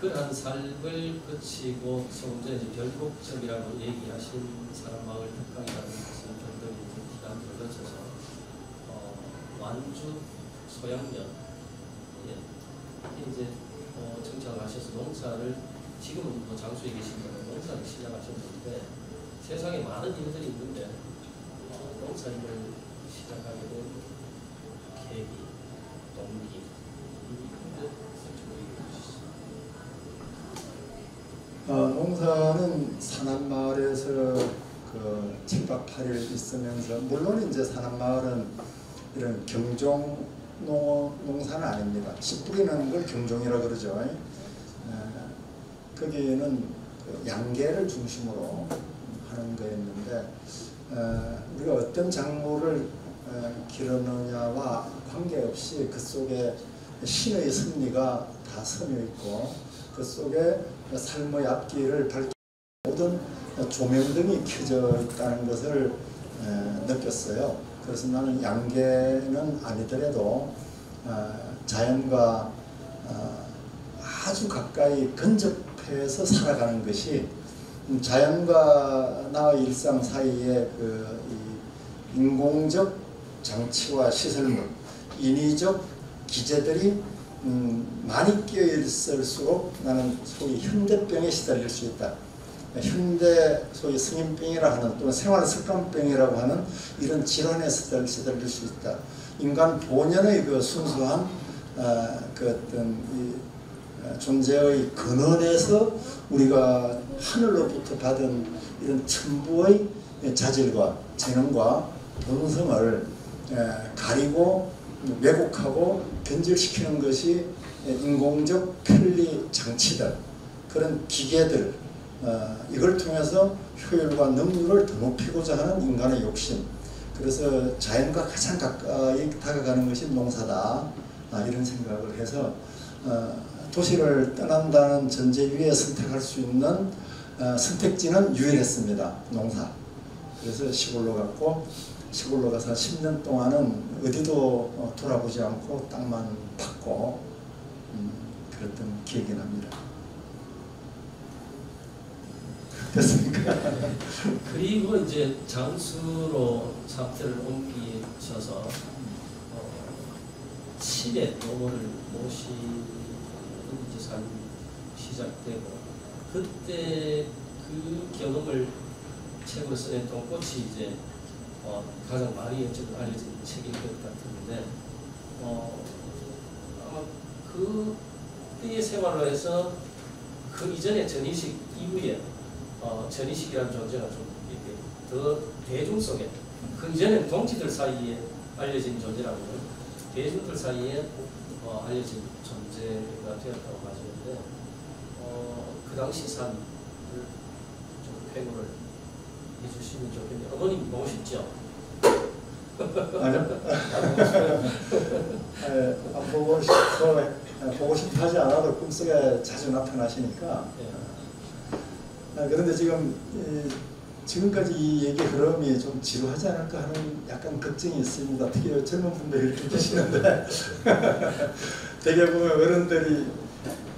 그러한 삶을 거치고 조금 전에 이제 별곡적이라고 얘기하신 사람 마을 특강이라는 것을 좀더 기간을 거쳐서 어, 완주 소양면 예, 이제 어, 정착하셔서 농사를 지금은 뭐 장수에 분은 농사를 시작하셨는데 세상에 많은 일들이 있는데 어, 농사 일을 시작하게 된 계기, 동기. 어, 농사는 산안마을에서 그 7박 8일 있으면서 물론 이제 산안마을은 이런 경종 농, 농사는 아닙니다. 씨 뿌리는 걸 경종이라 그러죠. 에, 거기는 그 양계를 중심으로 하는 거였는데 에, 우리가 어떤 작물을 에, 기르느냐와 관계없이 그 속에 신의 섭리가 다 서려 있고 그 속에 삶의 앞길을 밝히 모든 조명등이 켜져 있다는 것을 에, 느꼈어요. 그래서 나는 양계는 아니더라도 어, 자연과 어, 아주 가까이 근접해서 살아가는 것이 음, 자연과 나의 일상 사이에 그이 인공적 장치와 시설물, 인위적 기제들이 음, 많이 끼어 있을수록 나는 소위 현대병에 시달릴 수 있다. 현대 소위 성인병이라 하는 또는 생활 습관병이라고 하는 이런 질환에 시달- 시달릴 수 있다. 인간 본연의 그 순수한 어, 그 어떤 이 어, 존재의 근원에서 우리가 하늘로부터 받은 이런 천부의 자질과 재능과 본성을 에, 가리고 왜곡하고 변질시키는 것이 인공적 편리 장치들 그런 기계들 어, 이걸 통해서 효율과 능률을 더 높이고자 하는 인간의 욕심. 그래서 자연과 가장 가까이 다가가는 것이 농사다. 아, 이런 생각을 해서 어, 도시를 떠난다는 전제 위에 선택할 수 있는 어, 선택지는 유일했습니다. 농사. 그래서 시골로 갔고 시골로 가서 10년 동안은 어디도 어, 돌아보지 않고 땅만 팠고 음, 그랬던 기억이 납니다. 됐습니까? [laughs] 그리고 이제 장수로 사태를 옮기셔서 어, 칠의 노모를 모시는 이제 삶이 시작되고 그때 그 경험을 책으로 써냈던 꽃이 이제 어, 가장 많이 좀 알려진 책일 것 같은데 어, 아마 그때의 생활로 해서 그 이전에 전이식 이후에 어, 전이식이라는 존재가 좀 이렇게 더 대중 속에 그 이전에 동지들 사이에 알려진 존재라고는 대중들 사이에 어, 알려진 존재가 되었다고 하시는데 어, 그 당시 삶을 좀 회고를 해주시면 좋겠네요. 어머님 보고 싶죠? 아니요. [laughs] 에, 안 보고 싶어 에, 보고 싶어 하지 않아도 꿈속에 자주 나타나시니까 예. 아, 그런데 지금 이, 지금까지 이 얘기 흐름이 좀 지루하지 않을까 하는 약간 걱정이 있습니다. 특히 젊은 분들이 이렇게 계시는데 [laughs] 대개 보면 어른들이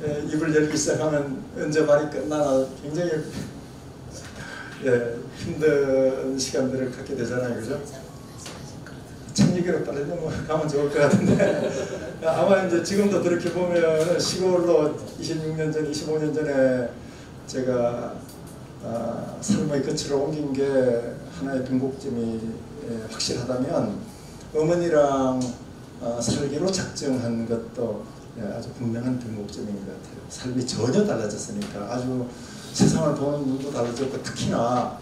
에, 입을 열기 시작하면 언제 말이 끝나나 굉장히 예, 힘든 시간들을 갖게 되잖아요. 그죠? 책 얘기로 빨리 넘어가면 좋을 것 같은데 [laughs] 아마 이제 지금도 그렇게 보면 시골로 26년 전, 25년 전에 제가 아, 삶의 끝을 옮긴 게 하나의 변곡점이 예, 확실하다면 어머니랑 아, 살기로 작정한 것도 예, 아주 분명한 변곡점인 것 같아요. 삶이 전혀 달라졌으니까 아주 세상을 보는 눈도 달라졌고 특히나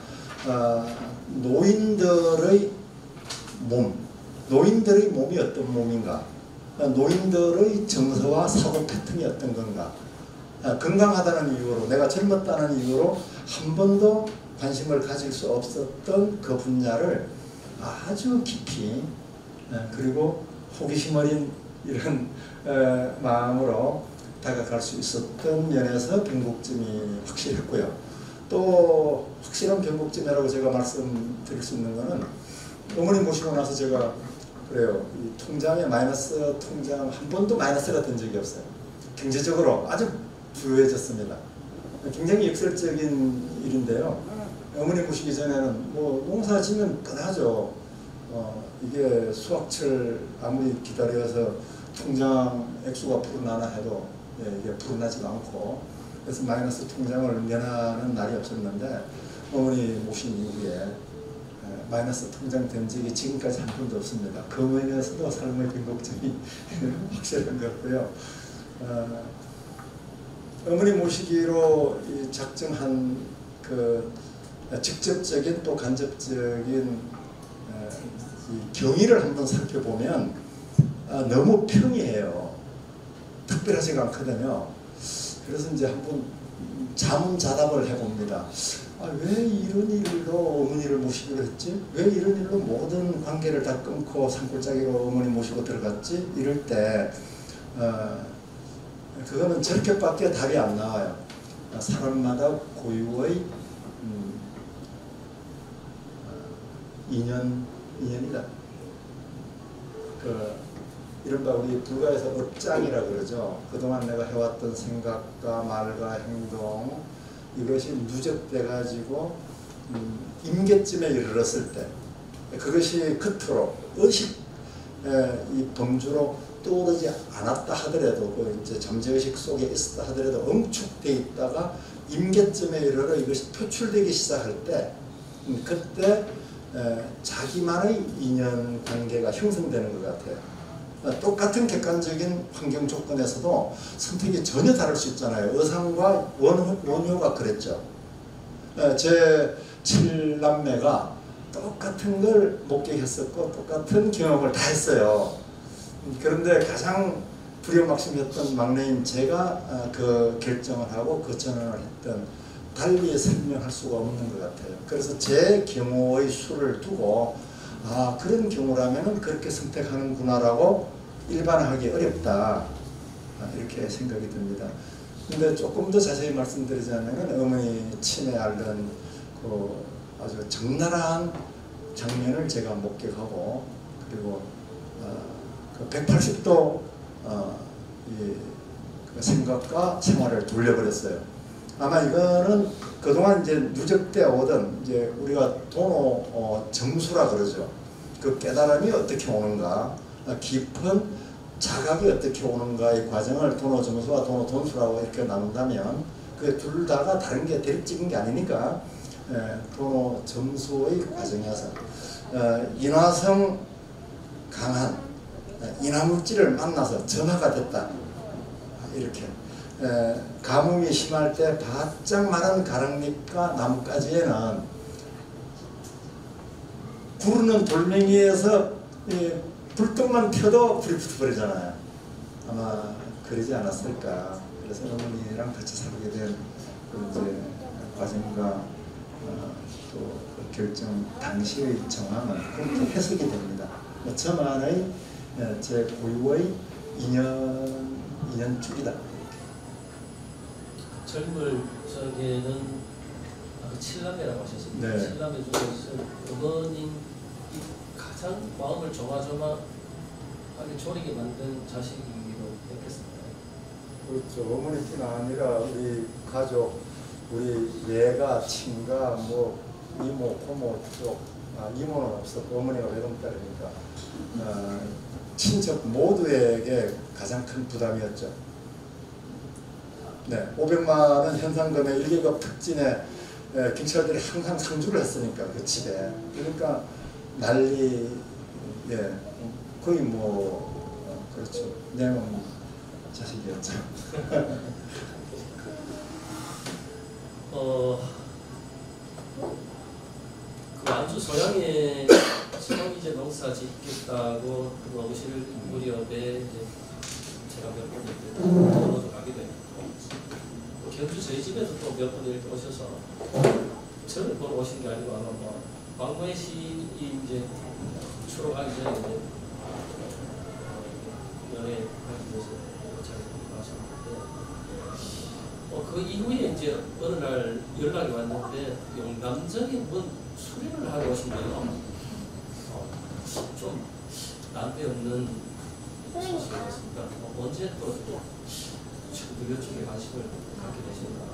어, 노인들의 몸, 노인들의 몸이 어떤 몸인가, 어, 노인들의 정서와 사고 패턴이 어떤 건가, 어, 건강하다는 이유로 내가 젊었다는 이유로 한 번도 관심을 가질 수 없었던 그 분야를 아주 깊이 어, 그리고 호기심 어린 이런 어, 마음으로 다가갈 수 있었던 면에서 변곡점이 확실했고요. 또 확실한 변곡점이라고 제가 말씀드릴 수 있는 거는 어머니 모시고 나서 제가 그래요. 이 통장에 마이너스 통장 한 번도 마이너스가 된 적이 없어요. 경제적으로 아주 부유해졌습니다. 굉장히 역설적인 일인데요. 어머니 모시기 전에는 뭐 농사 짓는 뻔하죠. 어, 이게 수확철 아무리 기다려서 통장 액수가 불어나나 해도 예, 이게 불어나지가 않고 그래서 마이너스 통장을 면하는 날이 없었는데 어머니 모신 이후에 예, 마이너스 통장 된 적이 지금까지 한 번도 없습니다. 그 면에서도 삶의 변곡점이 [laughs] 확실한 것 같고요. 어, 어머니 모시기로 이 작정한 그 직접적인 또 간접적인 어, 이 경위를 한번 살펴보면 아, 너무 평이해요. 특별하지가 않거든요. 그래서 이제 한번 자문자답을 해봅니다. 아, 왜 이런 일로 어머니를 모시기로 했지? 왜 이런 일로 모든 관계를 다 끊고 산골짜기로 어머니 모시고 들어갔지? 이럴 때 어, 그거는 저렇게밖에 답이 안 나와요. 아, 사람마다 고유의 음, 어, 인연 인연이다. 그 이른바 우리 불가에서 업장이라 그러죠. 그동안 내가 해왔던 생각과 말과 행동 이것이 누적돼 가지고 음, 임계점에 이르렀을 때 그것이 끝으로 의식 에, 이 범주로 떠오르지 않았다 하더라도 그 이제 잠재의식 속에 있었다 하더라도 응축돼 있다가 임계점에 이르러 이것이 표출되기 시작할 때 음, 그때 에, 자기만의 인연 관계가 형성되는 것 같아요. 어, 똑같은 객관적인 환경 조건에서도 선택이 전혀 다를 수 있잖아요. 의상과 원효, 원효가 그랬죠. 어, 제 칠남매가 똑같은 걸 목격했었고 똑같은 경험을 다 했어요. 음, 그런데 가장 불효막심했던 막내인 제가 어, 그 결정을 하고 그 전환을 했던 달리 설명할 수가 없는 것 같아요. 그래서 제 경우의 수를 두고 아 그런 경우라면 그렇게 선택하는구나라고 일반화하기 어렵다 아, 이렇게 생각이 듭니다. 근데 조금 더 자세히 말씀드리자면 어머니 치매 앓던 그 아주 적나라한 장면을 제가 목격하고 그리고 180도 어, 이, 그 생각과 생활을 돌려버렸어요. 아마 이거는 그동안 이제 누적돼 오던 이제 우리가 도노 어, 정수라 그러죠. 그 깨달음이 어떻게 오는가, 어, 깊은 자각이 어떻게 오는가의 과정을 도노 정수와 도노 돈수라고 이렇게 나눈다면 그 둘 다가 다른 게 대립적인 게 아니니까 에, 도노 정수의 과정이어서 어, 인화성 강한 어, 인화물질을 만나서 점화가 됐다 이렇게 에, 가뭄이 심할 때 바짝 마른 가랑잎과 나뭇가지에는 구르는 돌멩이에서 이 불똥만 펴도 불이 붙어버리잖아요. 아마 그러지 않았을까. 그래서 어머니랑 같이 살게 된그 이제 과정과 어, 또그 결정 당시의 정황은 그렇게 해석이 됩니다. 뭐 저만의 에, 제 고유의 인연 인연줄이다. 젊을 적에는 아까 칠남매라고 하셨습니다. 네. 칠남매 중에서 어머님 이 가장 마음을 조마조마하게 졸이게 만든 자식이기도 했겠습니다. 그렇죠. 어머니뿐 아니라 우리 가족, 우리 예가, 친가, 뭐 이모, 고모 쪽, 아, 이모는 없었고 어머니가 외동딸이니까 어, 친척 모두에게 가장 큰 부담이었죠. 네, 500만 원 현상금의 1계급 특진에 에, 경찰들이 항상 상주를 했으니까 그 집에 그러니까 난리 예 거의 뭐 어, 그렇죠 내용 자식이었죠. [laughs] 어, 그 완주 소양에 소양이제 농사 짓겠다고 그 오실 무렵에 이제 제가 몇번 이렇게 떨어져 가게 됐고 경주 저희 집에도 또몇번 이렇게 오셔서 저를 보러 오신 게 아니고 아마 뭐 광고의 시인이 이제 출어가기 전에 이제 연애 하기 위해서 자리 나셨는데 어, 그 이후에 이제 어느 날 연락이 왔는데 용남정에 뭔 수련을 하러 오신대요. 어, 좀 난데없는 소식이었습니다. 어, 언제 또 천도교 쪽에 관심을 갖게 되셨나.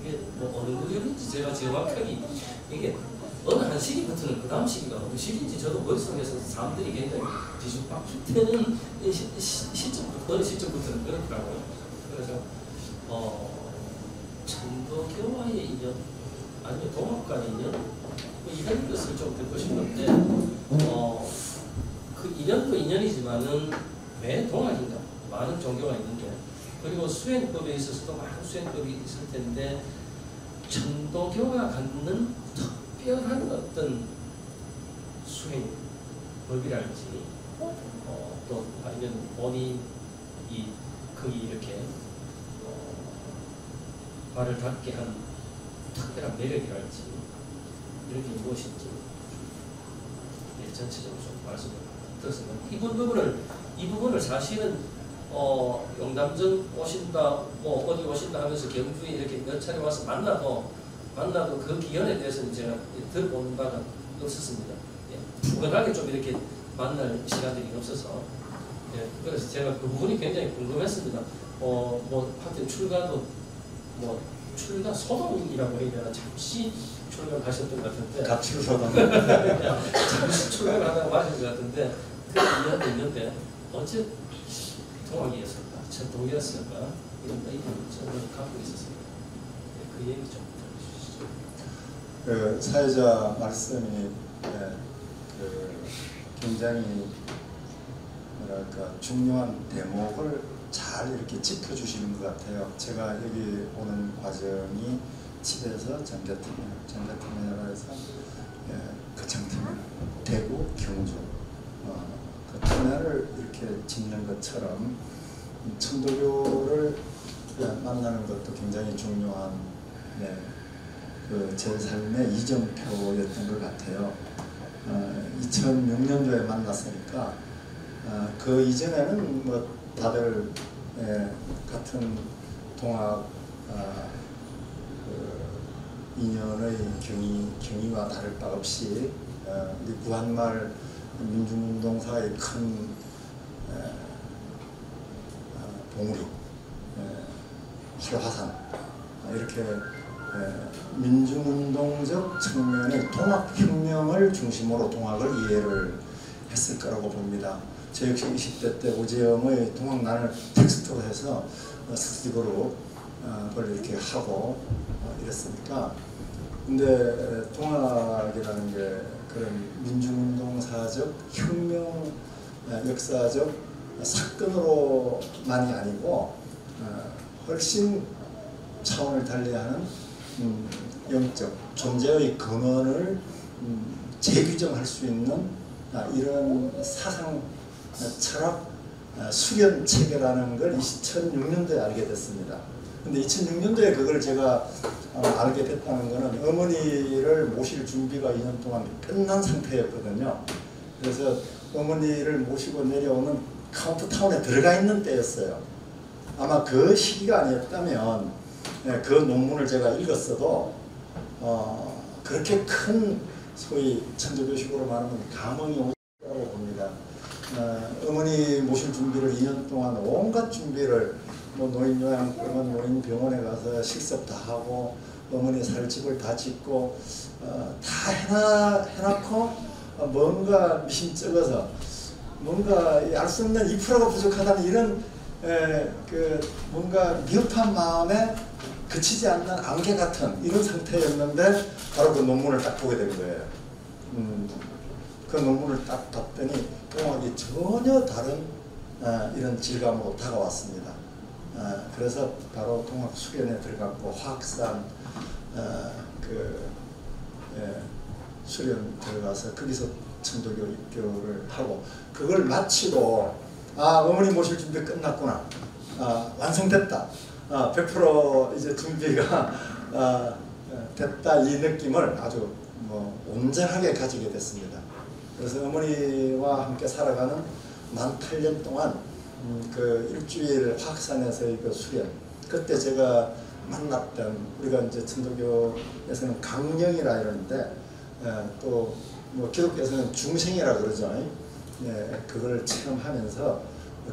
이게 뭐 어느 구절인지 제가 정확하게 이게 어느 한 시기부터는 그 다음 시기가 어느 시기인지 저도 머릿속에서 사람들이 굉장히 뒤죽박죽 되는 이 시, 시, 시점부터 어느 시점부터는 그렇더라고요. 그래서 어 천도교와의 인연 아니면 동학과의 인연? 뭐 이런 것을 좀 듣고 싶은데 어 그 인연도 인연이지만은 왜 동학인가? 많은 종교가 있는데. 그리고 수행법에 있어서도 많은 수행법이 있을 텐데 천도교가 갖는 특별한 어떤 수행법이랄지 어, 또 아니면 본인이 거기 이렇게 어, 발을 닿게 한 특별한 매력이랄지 이런 게 무엇인지 네, 전체적으로 좀 말씀을 드렸습니다. 이 부분을 이 부분을 사실은 어, 영남전 오신다, 뭐 어디 오신다 하면서 경주에 이렇게 몇 차례 와서 만나도 만나도 그 기연에 대해서는 제가 들어본 바가 없었습니다. 예, 푸근하게 좀 이렇게 만날 시간들이 없어서 예, 그래서 제가 그 부분이 굉장히 궁금했습니다. 어, 뭐 하여튼 출가도 뭐 출가 소동이라고 해야 되나 잠시 출가하셨던 것 같은데 가출소동. [laughs] 잠시 출가를 하다가 마신 것 같은데 그런 이야기도 있는데 어째 동학이었을까, 천동이었을까 이런 저는 갖고 있었습니다. 네, 그 얘기 좀 들어주시죠. 그 사회자 말씀이 예, 그 굉장히 뭐랄까 중요한 대목을 잘 이렇게 짚어주시는 것 같아요. 제가 여기 오는 과정이 집에서 전자터미널, 전자터미널에서 예, 그 정터미널, 대구, 경주 어, 그 터미널을 이렇게 짓는 것처럼 이 천도교를 예, 만나는 것도 굉장히 중요한 네, 그제 삶의 이정표였던 것 같아요. 어, 2006년도에 만났으니까 어, 그 이전에는 뭐 다들 예, 같은 동학 어, 그 인연의 경위, 경위와 다를 바 없이 어, 구한말 민중운동사의 큰 에, 어, 봉우리, 에, 활화산 어, 이렇게 에, 민중운동적 측면의 동학혁명을 중심으로 동학을 이해를 했을 거라고 봅니다. 저 역시 20대 때 오재영의 동학난을 텍스트로 해서 어, 스티브로 어, 그걸 이렇게 하고 어, 이랬으니까. 근데 동학이라는 게 그런 민중운동사적 혁명 어, 역사적 사건으로만이 아니고 어, 훨씬 차원을 달리하는 음, 영적 존재의 근원을 음, 재규정할 수 있는 아, 이런 사상 아, 철학 아, 수련 체계라는 걸 2006년도에 알게 됐습니다. 근데 2006년도에 그걸 제가 어, 알게 됐다는 것은 어머니를 모실 준비가 2년 동안 끝난 상태였거든요. 그래서 어머니를 모시고 내려오는 카운트타운에 들어가 있는 때였어요. 아마 그 시기가 아니었다면 예, 그 논문을 제가 읽었어도 어, 그렇게 큰 소위 천주교식으로 말하면 감흥이. 어, 어머니 모실 준비를 2년 동안 온갖 준비를 뭐 노인 요양병원, 노인 병원에 가서 실습 다 하고 어머니 살 집을 다 짓고 어, 다 해놔 해놓고 어, 뭔가 미심쩍어서 뭔가 알 수 없는 2%가 부족하다는 이런 에, 그 뭔가 미흡한 마음에 그치지 않는 안개 같은 이런 상태였는데 바로 그 논문을 딱 보게 된 거예요. 음, 그 논문을 딱 봤더니 동학이 전혀 다른 아, 이런 질감으로 다가왔습니다. 어, 그래서 바로 동학 수련에 들어갔고 화학산 어, 그 예, 수련 들어가서 거기서 천도교 입교를 하고 그걸 마치고 아 어머니 모실 준비 끝났구나 아, 완성됐다 아, 100% 이제 준비가 아, 됐다 이 느낌을 아주 뭐 온전하게 가지게 됐습니다. 그래서 어머니와 함께 살아가는 만 8년 동안 음, 그 일주일 화학산에서의 그 수련 그때 제가 만났던 우리가 이제 천도교에서는 강령이라 이러는데 또뭐 기독교에서는 중생이라 그러죠. 예, 그걸 체험하면서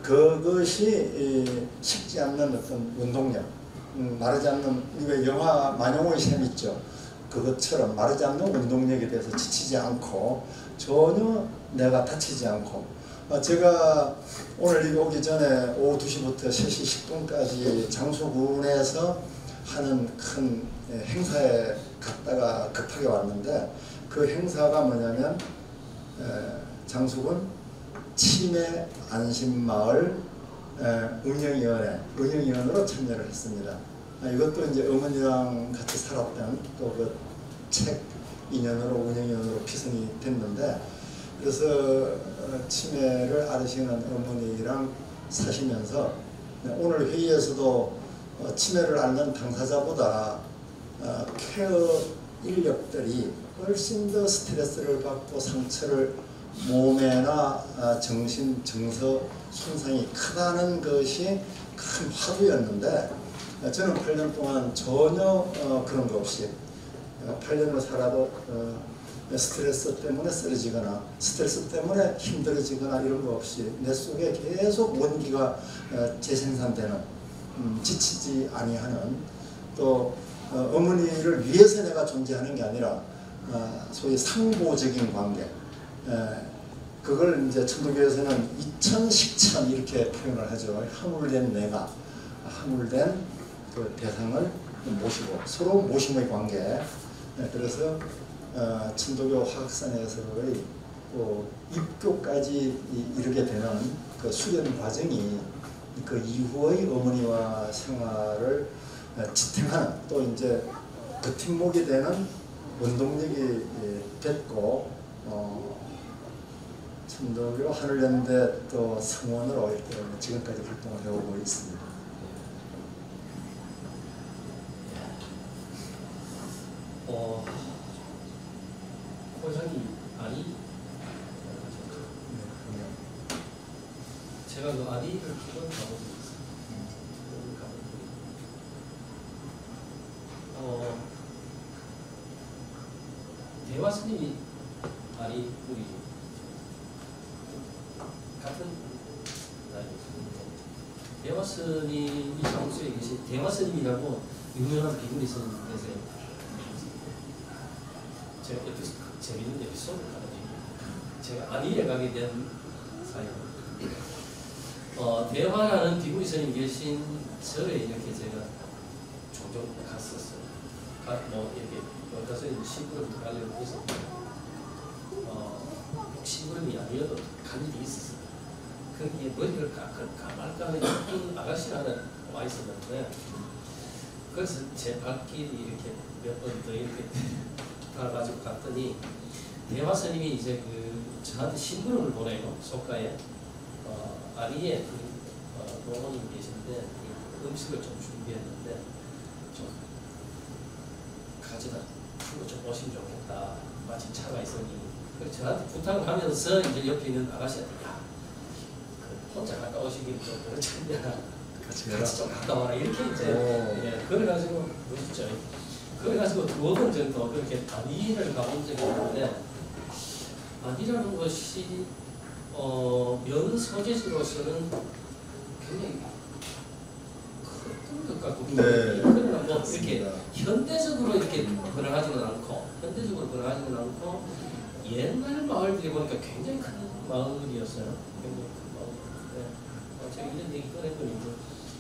그것이 이 식지 않는 어떤 운동력, 음, 마르지 않는 이거 영화 만용의 셈 있죠. 그것처럼 마르지 않는 운동력에 대해서 지치지 않고 전혀 내가 다치지 않고 어, 제가 오늘 오기 전에 오후 2시부터 3시 10분까지 장수군에서 하는 큰 예, 행사에 갔다가 급하게 왔는데 그 행사가 뭐냐면 에, 장수군 치매 안심마을 에, 운영위원회 운영위원으로 참여를 했습니다. 아, 이것도 이제 어머니랑 같이 살았던 또 그 책 인연으로 운영위원으로 피선이 됐는데 그래서 어, 치매를 앓으시는 어머니랑 사시면서 네, 오늘 회의에서도 어, 치매를 앓는 당사자보다 어, 케어 인력들이 훨씬 더 스트레스를 받고 상처를 몸에나 아, 정신, 정서 손상이 크다는 것이 큰 화두였는데 어, 저는 8년 동안 전혀 어, 그런 거 없이 어, 8년을 살아도 어, 스트레스 때문에 쓰러지거나 스트레스 때문에 힘들어지거나 이런 거 없이 내 속에 계속 원기가 어, 재생산되는 음, 지치지 아니하는 또 어, 어머니를 위해서 내가 존재하는 게 아니라 어, 소위 상보적인 관계 에, 그걸 이제 천도교에서는 이천식천 이렇게 표현을 하죠. 하물된 내가 하물된 그 대상을 모시고 서로 모심의 관계 에, 그래서 어, 천도교 화학산에서의 또 입교까지 이- 이르게 되는 그 수련 과정이 그 이후의 어머니와 생활을 어, 지탱하는 또 이제 버팀목이 되는 원동력이 예, 됐고 어, 천도교 하늘연대 또 성원으로 지금까지 활동을 해오고 있습니다. 어, 고향이 아니 네, 제가 그 아리를 두번 가본 적이 있어요. 두번 가본 적이 있어요. 어, 대화 스님이 아리 우리 같은 나이였는데 대화 스님이 장수에 계신 대화 스님이라고 유명한 비구니 스님 계세요. 제가 옆에서 그 재밌는 에피소드를 하나 얘기해요. 제가 아리에 가게 된 사연. 어, 대화라는 비구니 스님 계신 절에 이렇게 제가 종종 갔었어요. 가, 뭐 이렇게 뭐 가서 이제 심부름 가려고 해서 어, 심부름이 아니어도 간 일이 있었어요. 거기에 머리를 깎을 까말까 예쁜 아가씨 하나 와 있었는데 그래서 제 발길이 이렇게 몇 번 더 이렇게 가가지고 갔더니 대화 스님이 이제 그 저한테 심부름을 보내요 속가에 어, 아리에 그 어, 노원님 계신데 그 음식을 좀 준비했는데 좀 가져다 주고 좀 오시면 좋겠다. 마침 차가 있으니. 그래서 저한테 부탁을 하면서 이제 옆에 있는 아가씨한테 야그 혼자 갔다 오시기 좀 그렇지 않냐 같이 같이 좀 갔다 와라 이렇게 이제 오. 예, 그래가지고 보시죠 그래가지고 두어 번 정도 그렇게 단위를 가본 적이 있는데 단위라는 것이 어, 면 소재지로서는 굉장히 큰것 같고 네. 그러나 뭐 이렇게 맞습니다. 현대적으로 이렇게 번화하지는 않고 현대적으로 번화하지는 않고 옛날 마을들이 보니까 굉장히 큰 마을이었어요. 네. 이런 얘기 뭐,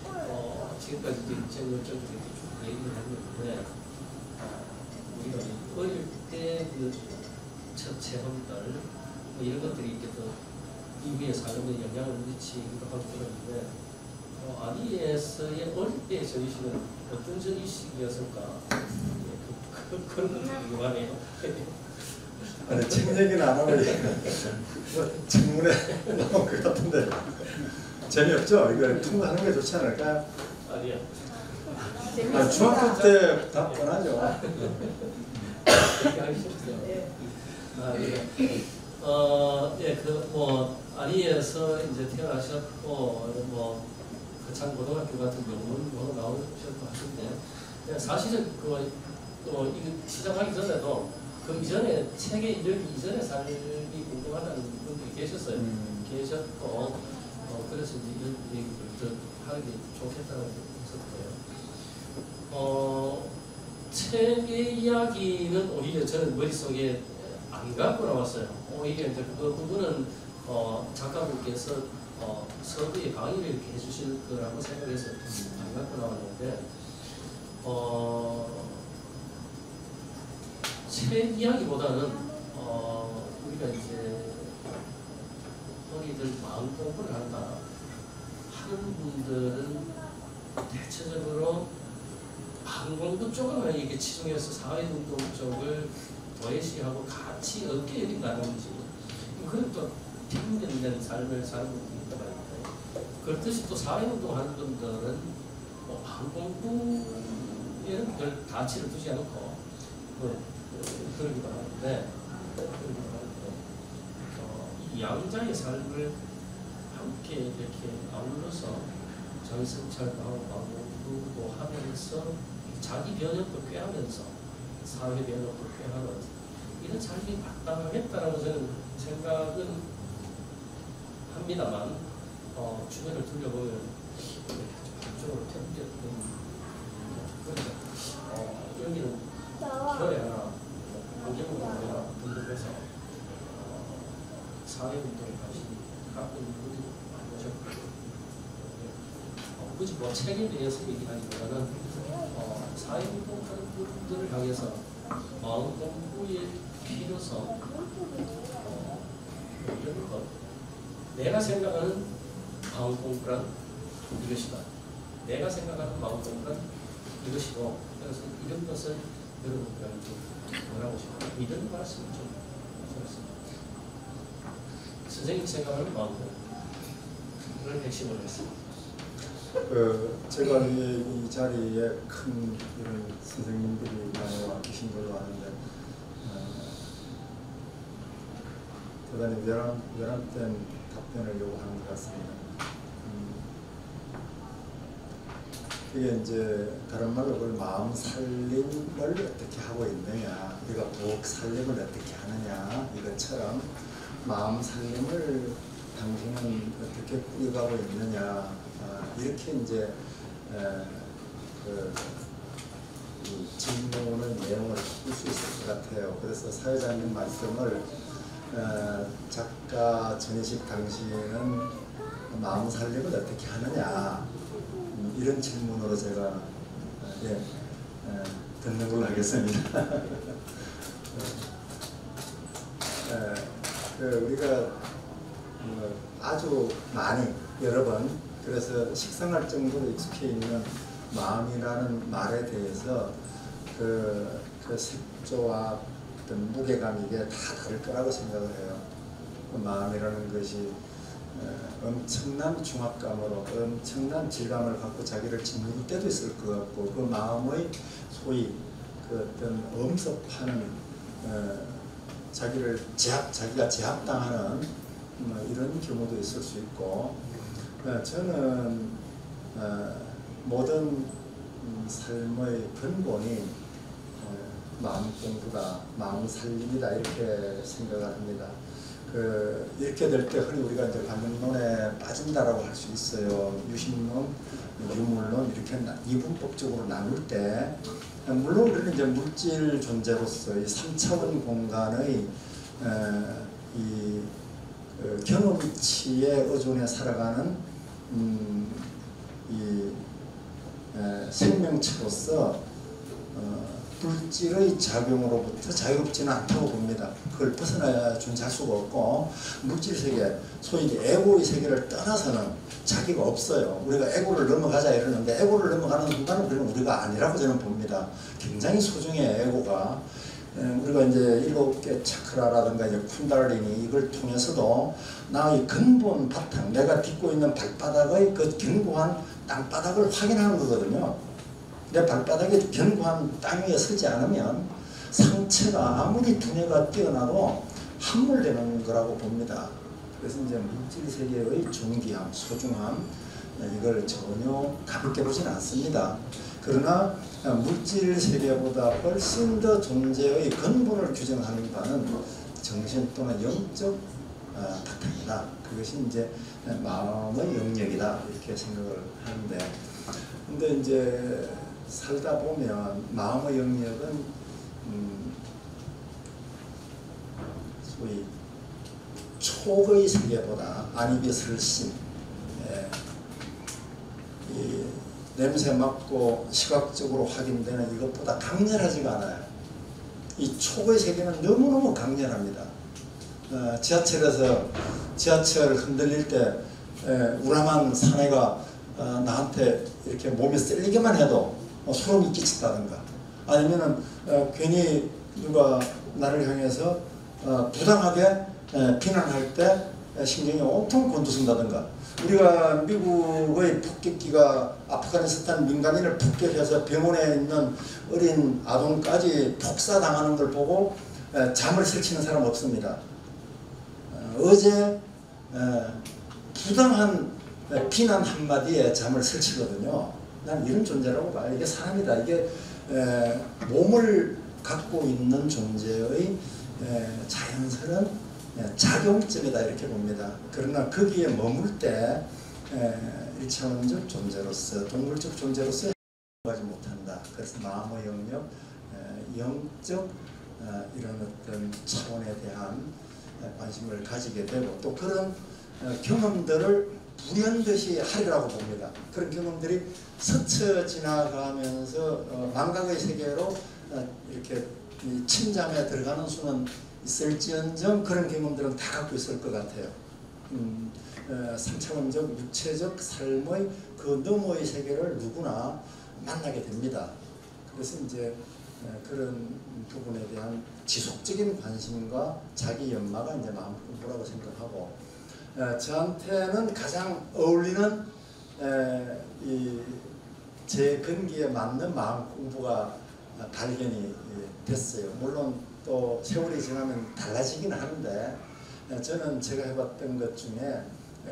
어, 지금까지도 제가 좀 이렇게 쭉 얘기를 했는데 어, 우리가 어릴 때그첫 체험들 뭐 이런 것들이 이렇게 더 이후에 데 영향을 미치기도 하고 그러는데 어, 아리에서의 어릴 때 저희시는 어떤 저희식이었을까? 예, 그, 그, 그런 것도 궁금하네요. 아니 책 얘기는 안 하고 [laughs] 뭐 질문에 나온 것 같은데 재미없죠? 이거 통과하는 게 좋지 않을까요? 아리야. 아, 중학교 때 다 뻔하죠. 아, 예. 어, 예, 그, 뭐, 아리에서 이제 태어나셨고, 뭐, 거창 고등학교 같은 경우는 뭐 나오셨고 하신데, 예, 사실은 그, 또, 이거 시작하기 전에도 그 이전에, 책에 이르기 이전에 삶이 궁금하다는 분들이 계셨어요. 음. 계셨고, 어, 그래서 이런 얘기를 좀 하는 게 좋겠다는 생각이 있었고요. 어, 책의 이야기는 오히려 저는 머릿속에 안 갖고 나왔어요. 오히려 이제 그 부분은 어, 작가분께서 어, 서두에 강의를 이렇게 해주실 거라고 생각해서 안 갖고 나왔는데 어, 책 이야기보다는 어, 우리가 이제 어리들 마음 공부를 한다 하는 분들은 대체적으로 항공부 쪽은 이게 치중해서 사회운동 쪽을 도외시하고 같이 어깨 여긴다는 거지. 그건 또 힘든 삶을 분들이 있단 말이에요. 그렇듯이 또 사회운동 하는 분들은 뭐 항공부에는 별 가치를 두지 않고 뭐, 그, 그러기도 하는데 그러기도 하는데 어, 이 양자의 삶을 함께 이렇게 아울러서 정신철하고 공부도 하면서 자기 변혁도 꾀하면서 사회 변혁도 꾀하는 이런 삶이 마땅하겠다라고 저는 생각은 합니다만 어, 주변을 둘러보면 태극했던 그러니까 어, 여기는 안경을 하나 등록해서 어, 사회운동에 관심이 어, 굳이 뭐 책에 대해서 얘기하기보다는 어, 사회운동하는 분들을 향해서 마음 공부의 필요성 어, 이런 것 내가 생각하는 마음 공부란 이것이다. 내가 생각하는 마음 공부란 이것이고 그래서 이런 것을 여러분들한테 전하고 싶다 이런 말씀을 좀 드렸습니다 선생님 생각하는 마음 공부를 핵심으로 했습니다 그 제가 이, 이 자리에 큰 이런 선생님들이 많이 와 계신 걸로 아는데 어, 대단히 외람, 외람된 답변을 요구하는 것 같습니다. 음, 그게 이제 다른 말로 그걸 마음 살림을 어떻게 하고 있느냐, 우리가 부엌 살림을 어떻게 하느냐 이것처럼 마음 살림을 당신은 어떻게 꾸려가고 있느냐 아, 이렇게 이제 에, 그, 이 질문의 내용을 풀 수 있을 것 같아요. 그래서 사회자님 말씀을 어, 작가 전희식 당신은 마음 살림을 어떻게 하느냐 음, 이런 질문으로 제가 어, 예, 에, 듣는 걸로 하겠습니다. [laughs] 에, 그 우리가 뭐 아주 많이 여러 번 그래서 식상할 정도로 익숙해 있는 마음이라는 말에 대해서 그, 그 색조와 어떤 무게감 이게 다 다를 거라고 생각을 해요. 그 마음이라는 것이 어, 엄청난 중압감으로 엄청난 질감을 갖고 자기를 짓누를 때도 있을 것 같고 그 마음의 소위 그 어떤 엄습하는 어, 자기를 제압 자기가 제압당하는 뭐 이런 경우도 있을 수 있고 어, 저는 어, 모든 음, 삶의 근본이 어, 마음 공부다, 마음 살림이다 이렇게 생각을 합니다. 그 이렇게 될 때 흔히 우리가 이제 관념론에 빠진다라고 할 수 있어요. 유심론, 유물론 이렇게 나- 이분법적으로 나눌 때 물론 우리는 이제 물질 존재로서 이 3차원 공간의 어, 이그 경험치에 의존해 살아가는 음, 이 에, 생명체로서 어, 물질의 작용으로부터 자유롭지는 않다고 봅니다. 그걸 벗어나야 존재할 수가 없고 물질 세계, 소위 에고의 세계를 떠나서는 자기가 없어요. 우리가 에고를 넘어가자 이러는데 에고를 넘어가는 순간은 그건 우리가 아니라고 저는 봅니다. 굉장히 소중해 에고가. 에, 우리가 이제 일곱 개 차크라라든가 이제 쿤달리니 이걸 통해서도 나의 근본 바탕, 내가 딛고 있는 발바닥의 그 견고한 땅바닥을 확인하는 거거든요. 내 발바닥에 견고한 땅 위에 서지 않으면 상체가 아무리 두뇌가 뛰어나도 함몰되는 거라고 봅니다. 그래서 이제 물질 세계의 존귀함, 소중함 네, 이걸 전혀 가볍게 보진 않습니다. 그러나 물질 세계보다 훨씬 더 존재의 근본을 규정하는 바는 정신 또는 영적 어, 바탕이다. 그것이 이제 마음의 영역이다 이렇게 생각을 하는데, 근데 이제 살다 보면 마음의 영역은 음, 소위 촉의 세계보다 안입이 설심, 예, 이 냄새 맡고 시각적으로 확인되는 이것보다 강렬하지가 않아요. 이 촉의 세계는 너무너무 강렬합니다. 어, 지하철에서 지하철 흔들릴 때 에, 우람한 사내가 어, 나한테 이렇게 몸이 쓸리기만 해도 어, 소름이 끼친다든가 아니면은 어, 괜히 누가 나를 향해서 어, 부당하게 에, 비난할 때 에, 신경이 온통 곤두선다든가 우리가 미국의 폭격기가 아프가니스탄 민간인을 폭격해서 병원에 있는 어린 아동까지 폭사당하는 걸 보고 에, 잠을 설치는 사람 없습니다. 어, 어제 에, 부당한 에, 비난 한마디에 잠을 설치거든요. 난 이런 존재라고 봐요. 이게 사람이다. 이게 에, 몸을 갖고 있는 존재의 에, 자연스러운 에, 작용점이다 이렇게 봅니다. 그러나 거기에 머물 때 에, 일차원적 존재로서 동물적 존재로서 가지 못한다. 그래서 마음의 영역, 에, 영적 어, 이런 어떤 차원에 대한 에, 관심을 가지게 되고 또 그런 어, 경험들을 불현듯이 하리라고 봅니다. 그런 경험들이 스쳐 지나가면서 어, 망각의 세계로 어, 이렇게 이 침잠에 들어가는 수는 있을지언정 그런 경험들은 다 갖고 있을 것 같아요. 음, 어, 3차원적 육체적 삶의 그 너머의 세계를 누구나 만나게 됩니다. 그래서 이제 어, 그런 부분에 대한 지속적인 관심과 자기 연마가 이제 마음 공부라고 생각하고 어, 저한테는 가장 어울리는 에, 이제 근기에 맞는 마음 공부가 발견이 예, 됐어요. 물론 또 세월이 지나면 달라지긴 하는데 에, 저는 제가 해봤던 것 중에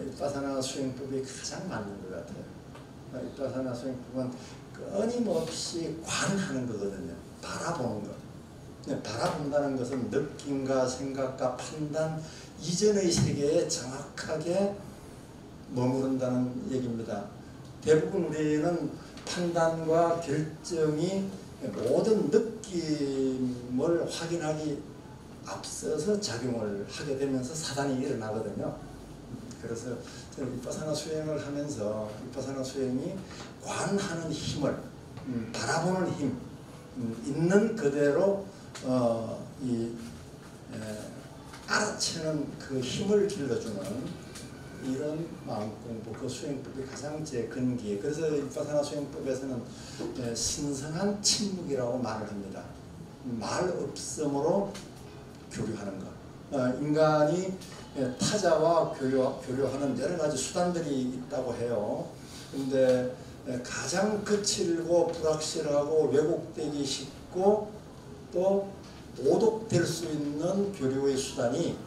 이빠사나 수행법이 가장 맞는 것 같아요. 어, 이빠사나 수행법은 끊임없이 관하는 거거든요. 바라보는 것. 네, 바라본다는 것은 느낌과 생각과 판단 이전의 세계에 정확하게 머무른다는 얘기입니다. 대부분 우리는 판단과 결정이 모든 느낌을 확인하기 앞서서 작용을 하게 되면서 사단이 일어나거든요. 그래서 저는 이파사나 수행을 하면서 이파사나 수행이 관하는 힘을 음, 바라보는 힘 음, 있는 그대로 어, 이 에, 알아채는 그 힘을 길러주는 이런 마음 공부, 그 수행법이 가장 제 근기. 그래서 이파사나 수행법에서는 에, 신성한 침묵이라고 말을 합니다. 말 없음으로 교류하는 것. 어, 인간이 에, 타자와 교류, 교류하는 여러 가지 수단들이 있다고 해요. 근데 에, 가장 거칠고 불확실하고 왜곡되기 쉽고 또 오독될 수 있는 교류의 수단이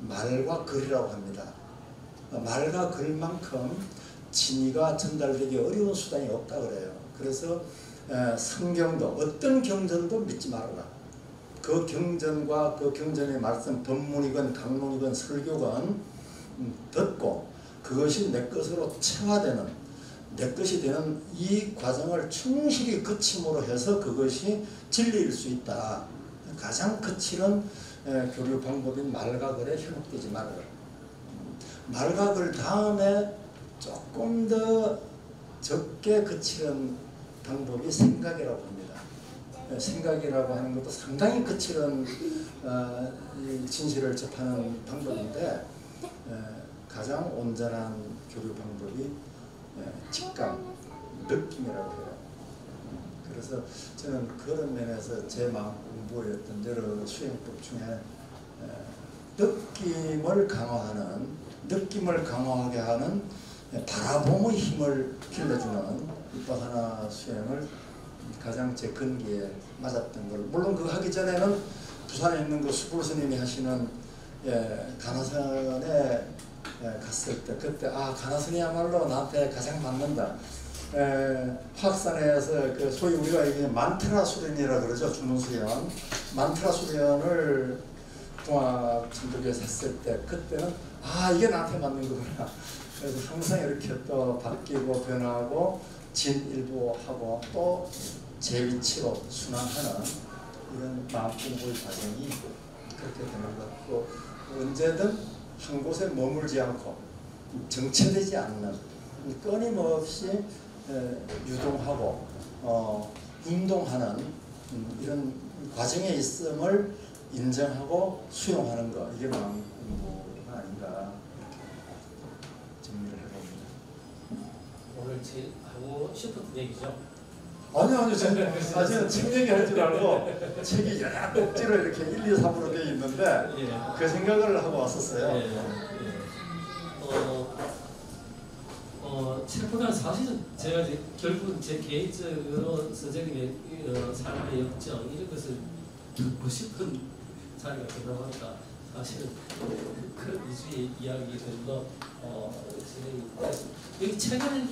말과 글이라고 합니다. 말과 글만큼 진의가 전달되기 어려운 수단이 없다 그래요. 그래서 에, 성경도 어떤 경전도 믿지 말아라. 그 경전과 그 경전의 말씀 법문이건 강론이건 설교건 음, 듣고 그것이 내 것으로 체화되는 내 것이 되는 이 과정을 충실히 거침으로 해서 그것이 진리일 수 있다. 가장 거칠은 에, 교류 방법인 말과 글에 현혹되지 말아라. 말과 글 다음에 조금 더 적게 거칠은 방법이 생각이라고 합니다. 생각이라고 하는 것도 상당히 거칠은 어, 이 진실을 접하는 방법인데 에, 가장 온전한 교류 방법이 에, 직감, 느낌이라고 해요. 그래서 저는 그런 면에서 제 마음 공부였던 여러 수행법 중에 에, 느낌을 강화하는 느낌을 강화하게 하는 바라봄의 힘을 길러주는 이빠사나 수행을 가장 제 근기에 맞았던 걸 물론 그거 하기 전에는 부산에 있는 그 수불 스님이 하시는 예, 예, 갔을 때 그때 아 가나선이야말로 나한테 가장 맞는다. 에, 화학산에서 그 소위 우리가 이게 만트라 수련이라 그러죠 중문 수련 만트라 수련을 동학 천도교에서 했을 때 그때는 아 이게 나한테 맞는 거구나 그래서 항상 이렇게 또 바뀌고 변하고 진일보하고 또 제 위치로 순환하는 이런 마음 공부의 과정이 그렇게 되는 것 같고 언제든 한 곳에 머물지 않고 정체되지 않는 끊임없이 에, 유동하고 어, 운동하는 음, 이런 과정에 있음을 인정하고 수용하는 거 이게 마음 공부가 아닌가 정리를 해봅니다. 오늘 제일 하고 싶었던 얘기죠. 아니요 아니요 저는 사실은 책 얘기할 줄 알고 책이 여러 꼭지로 이렇게 1, 2, 3으로 되어 있는데 예. 그 생각을 하고 왔었어요. 예, 예. 어, 어, 책보다는 사실은 제가 이제 결국은 제 개인적으로 선생님의 어, 삶의 역정 이런 것을 듣고 싶은 자리가 되다 보니까 사실은 그런 위주의 이야기들로 어, 진행이 여기 책을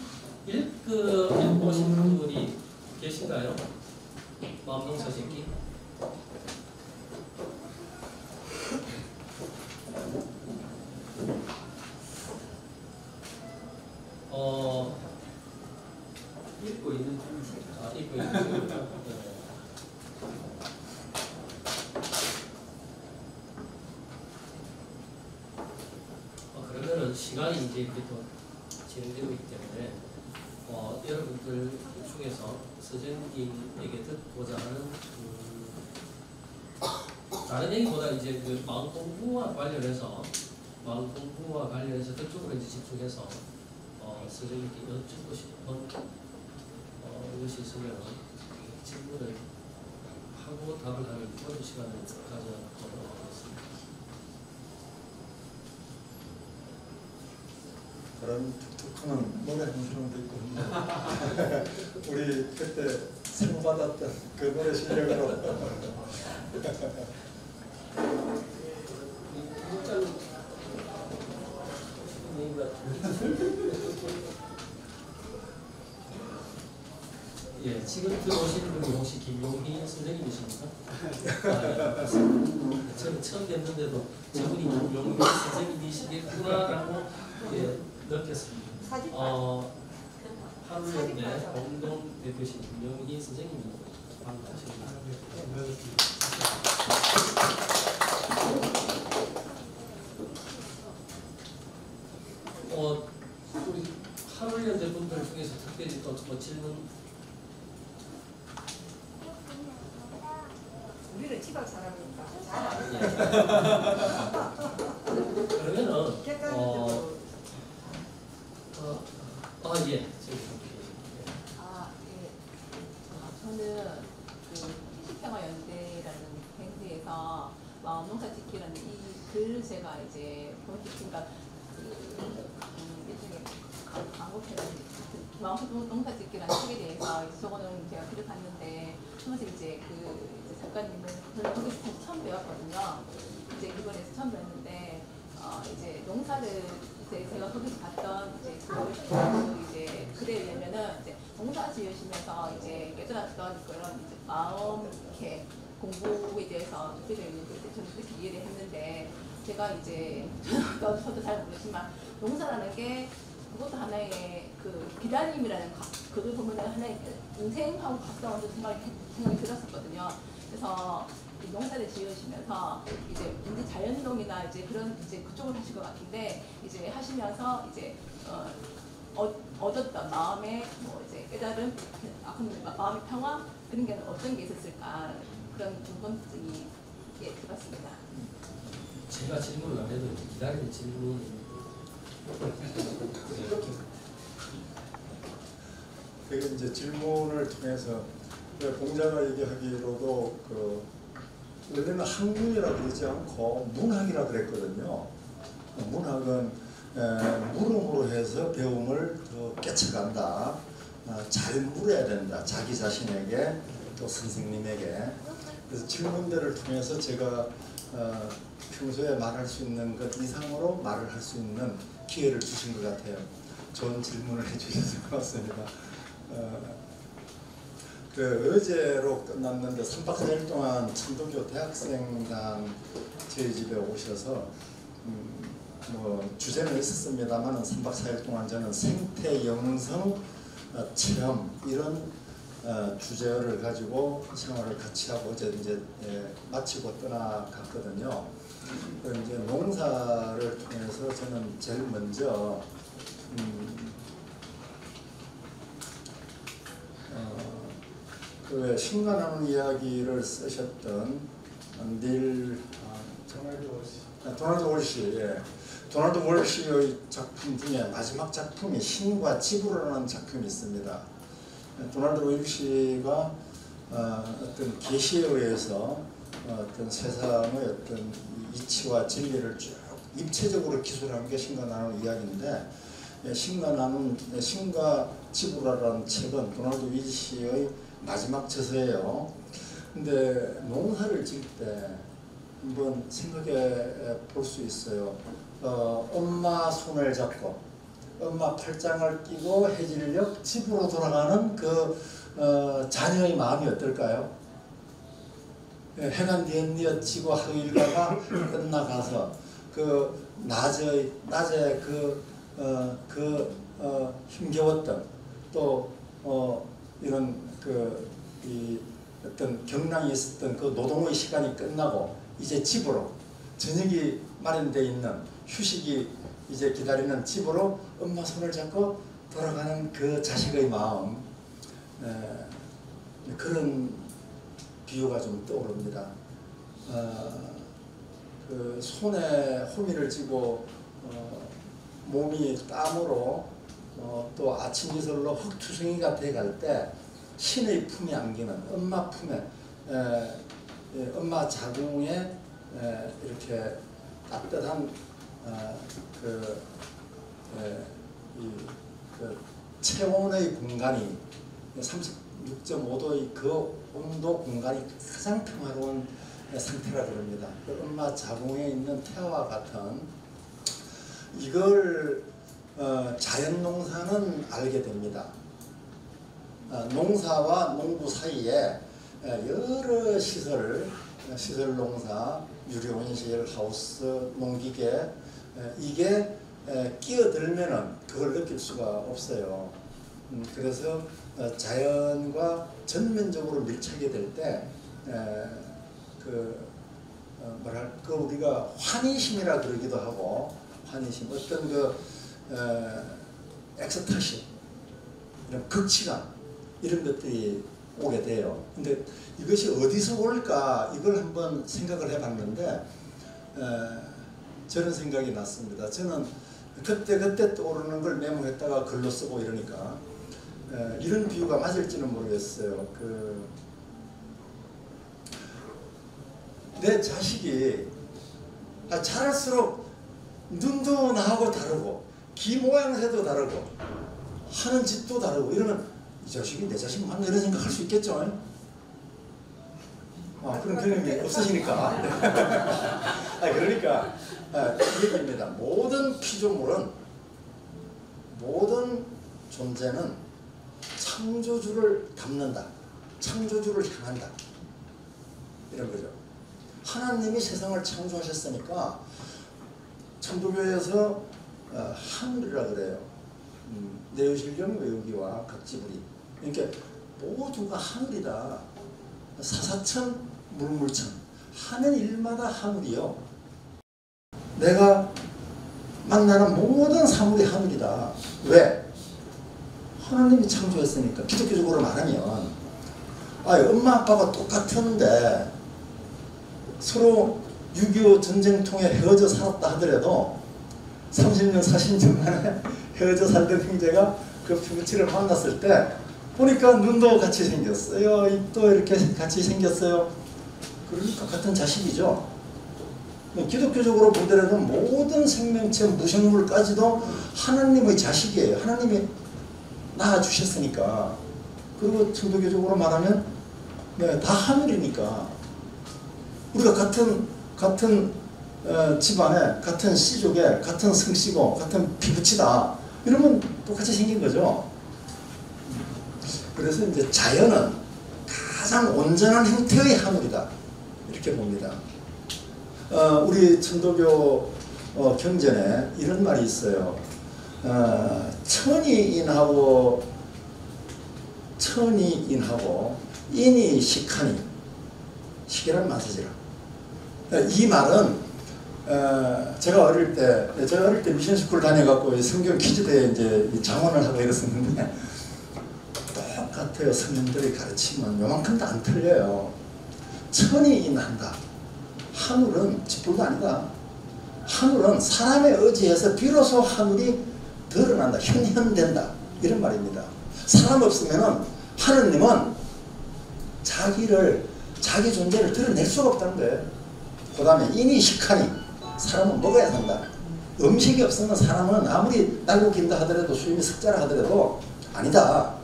읽고 오신 분이 계신가요? 마음동 서신기? 어 읽고 있는 아 읽고 있는 네. 어, 그러면은 시간이 이제 이렇게 또 진행되고 있기 때문에 어, 여러분들 중에서 서정님에게 듣고자 하는 음, 다른 얘기보다 이제 그 마음 공부와 관련해서 마음 공부와 관련해서 그쪽으로 이제 집중해서 어, 선생님께 여쭙고 싶은 어, 이것이 있으면 질문을 하고 답을 하는 그런 시간을 가져보도록 하겠습니다. 그런 툭툭하는 노래 한 사람도 있고 [laughs] 우리 그때 상 받았던 그 노래 실력으로 [laughs] 예, 지금 들어오신 분이 혹시 김용희 선생님이십니까? 아, 예. 저는 처음 뵀는데도 저분이 김용희 선생님이시겠구나라고 예, 느꼈습니다. 어, 하루연대 공동 대표신 김용희 선생님입니다. 반갑습니다. 어, 우리 하루연대 분들 중에서 특별히 또뭐 질문 우리는 지방 사람이니까 잘 예. 알아요. 그러면은 어, 객관적으로 어, 아 예. 아, 예. 아, 저는 그 희식평화연대라는 밴드에서 마음 농사 지키라는 이 글을 제가 이제 보니까 일종의 그 마음 농사 지키라는 책에 대해서 저거는 제가 글을 봤는데 사실 이제 그 작가님은 저는 거기서 다시 처음 배웠거든요. 이제 일본에서 처음 배웠는데 어, 이제 농사를 이제 제가 거기서 봤던 이제 그 이제 글에 의하면은 이제 농사 지으시면서 이제 깨달았던 그런 이제 마음 이렇게 공부에 대해서 느껴져 있는 걸 저는 그렇게 이해를 했는데 제가 이제 [laughs] 저도, 저도 잘 모르지만 농사라는 게 그것도 하나의 그 기다림이라는 가- 그걸 보면 하나의 인생하고 가까운 생각이 들었었거든요. 그래서 이 농사를 지으시면서 이제 이제 자연농이나 이제 그런 이제 그쪽을 하실 것 같은데 이제 하시면서 이제 어, 얻- 얻었던 마음의 뭐 이제 깨달음, 아, 마- 마음의 평화, 그런 게 어떤 게 있었을까 그런 궁금증이 예, 들었습니다. 제가 질문을 안 해도 기다리는 질문이 그게 이제 질문을 통해서 그 공자가 얘기하기로도 그 원래는 학문이라 그러지 않고 문학이라 그랬거든요. 문학은 에, 물음으로 해서 배움을 더 깨쳐간다. 아, 잘 물어야 된다. 자기 자신에게 또 선생님에게. 그래서 질문들을 통해서 제가 어, 평소에 말할 수 있는 것 이상으로 말을 할 수 있는 기회를 주신 것 같아요. 좋은 질문을 [laughs] 해주셔서 고맙습니다. 어, 그 어제로 끝났는데 3박 4일 동안 천도교 대학생단 저희 집에 오셔서 음, 뭐 주제는 있었습니다만 3박 4일 동안 저는 생태 영성 어, 체험 이런 어, 주제를 가지고 생활을 같이 하고 어제 이제 예, 마치고 떠나갔거든요. 그 이제 농사를 통해서 저는 제일 먼저 음, 어, 그왜 신간하는 이야기를 쓰셨던 닐 아, 도널드 월시 예. 도널드 월시의 작품 중에 마지막 작품이 신과 지구라는 작품이 있습니다. 예, 도널드 월시가 어, 어떤 계시에 의해서 어, 어떤 세상의 어떤 이치와 진리를 쭉 입체적으로 기술한 게 신과 나누는 이야기인데 예, 신과 나누는 예, 신과 지구라라는 책은 도널드 위시의 마지막 저서예요. 근데 농사를 지을 때 한번 생각해 볼 수 있어요. 어, 엄마 손을 잡고 엄마 팔짱을 끼고 해질녘 집으로 돌아가는 그 어, 자녀의 마음이 어떨까요? 예, 해가 뉘엿뉘엿지고 하루 일과가 [laughs] 끝나가서 그 낮의 낮에 그 어, 그 어, 힘겨웠던 또 어, 이런 그 이 어떤 경랑이 있었던 그 노동의 시간이 끝나고 이제 집으로 저녁이 마련되어 있는 휴식이 이제 기다리는 집으로 엄마 손을 잡고 돌아가는 그 자식의 마음 에, 그런 비유가 좀 떠오릅니다. 어, 그 손에 호미를 쥐고 어, 몸이 땀으로 어, 또 아침 이슬로 흙투성이가 돼갈 때 신의 품에 안기는 엄마 품에 에, 에, 엄마 자궁에 에, 이렇게 따뜻한 어, 그, 에, 이, 그 체온의 공간이 36.5도의 그 온도 공간이 가장 평화로운 상태라 그럽니다. 그 엄마 자궁에 있는 태아와 같은 이걸 어, 자연농사는 알게 됩니다. 어, 농사와 농부 사이에 에, 여러 시설, 시설 농사, 유리온실, 하우스, 농기계 에, 이게 에, 끼어들면은 그걸 느낄 수가 없어요. 음, 그래서 어, 자연과 전면적으로 밀착이 될 때그 어, 뭐랄까 그 우리가 환희심이라 그러기도 하고 환희심 어떤 그 어, 엑스타시 이런 극치감 이런 것들이 오게 돼요. 근데 이것이 어디서 올까 이걸 한번 생각을 해봤는데 에, 저는 생각이 났습니다. 저는 그때 그때 떠오르는 걸 메모했다가 글로 쓰고 이러니까 에, 이런 비유가 맞을지는 모르겠어요. 그, 내 자식이 아, 자랄수록 눈도 나하고 다르고 귀 모양새도 다르고 하는 짓도 다르고 이러면 이 자식이 내 자식 맞나 이런 생각할 수 있겠죠. 아, 그런 경험이 없으시니까. [laughs] 아, 그러니까 아, 이 얘기입니다. 모든 피조물은 모든 존재는 창조주를 닮는다. 창조주를 향한다. 이런 거죠. 하나님이 세상을 창조하셨으니까 천도교에서 어, 하늘이라 그래요. 음, 내유실령 외우기와 각지불이. 그러니까 모두가 하늘이다. 사사천 물물천 하는 일마다 하늘이요. 내가 만나는 모든 사물이 하늘이다. 왜? 하나님이 창조했으니까 기독교적으로 말하면 아 엄마 아빠가 똑같은데 서로 6.25 전쟁 통해 헤어져 살았다 하더라도 30년 40년 만에 [laughs] 헤어져 살던 형제가 그 부부치를 만났을 때 보니까 눈도 같이 생겼어요. 입도 이렇게 같이 생겼어요. 그러니까 같은 자식이죠. 뭐 기독교적으로 보더라도 모든 생명체 무생물까지도 하나님의 자식이에요. 하나님이 낳아주셨으니까. 그리고 천도교적으로 말하면 네, 다 하늘이니까. 우리가 같은 같은 어, 집안에 같은 씨족에 같은 성씨고 같은 피부치다. 이러면 똑같이 생긴 거죠. 그래서 이제 자연은 가장 온전한 형태의 하늘이다 이렇게 봅니다. 어, 우리 천도교 어, 경전에 이런 말이 있어요. 어, 천이 인하고 천이 인하고 인이 식하니 식이란 맛이지라. 이 말은 어, 제가 어릴 때 제가 어릴 때 미션 스쿨 다녀갖고 이 성경 퀴즈 대회 이제 이 장원을 하고 이랬었는데 똑같아요 성현들의 가르침은 요만큼도 안 틀려요. 천이 인한다. 하늘은 쥐뿔도 아니다. 하늘은 사람의 의지에서 비로소 하늘이 드러난다. 현현된다. 이런 말입니다. 사람 없으면은 하느님은 자기를 자기 존재를 드러낼 수가 없다는 거예요. 그 다음에 인이 식하니 사람은 먹어야 산다. 음식이 없으면 사람은 아무리 날고 긴다 하더라도 수임이 석자라 하더라도 아니다.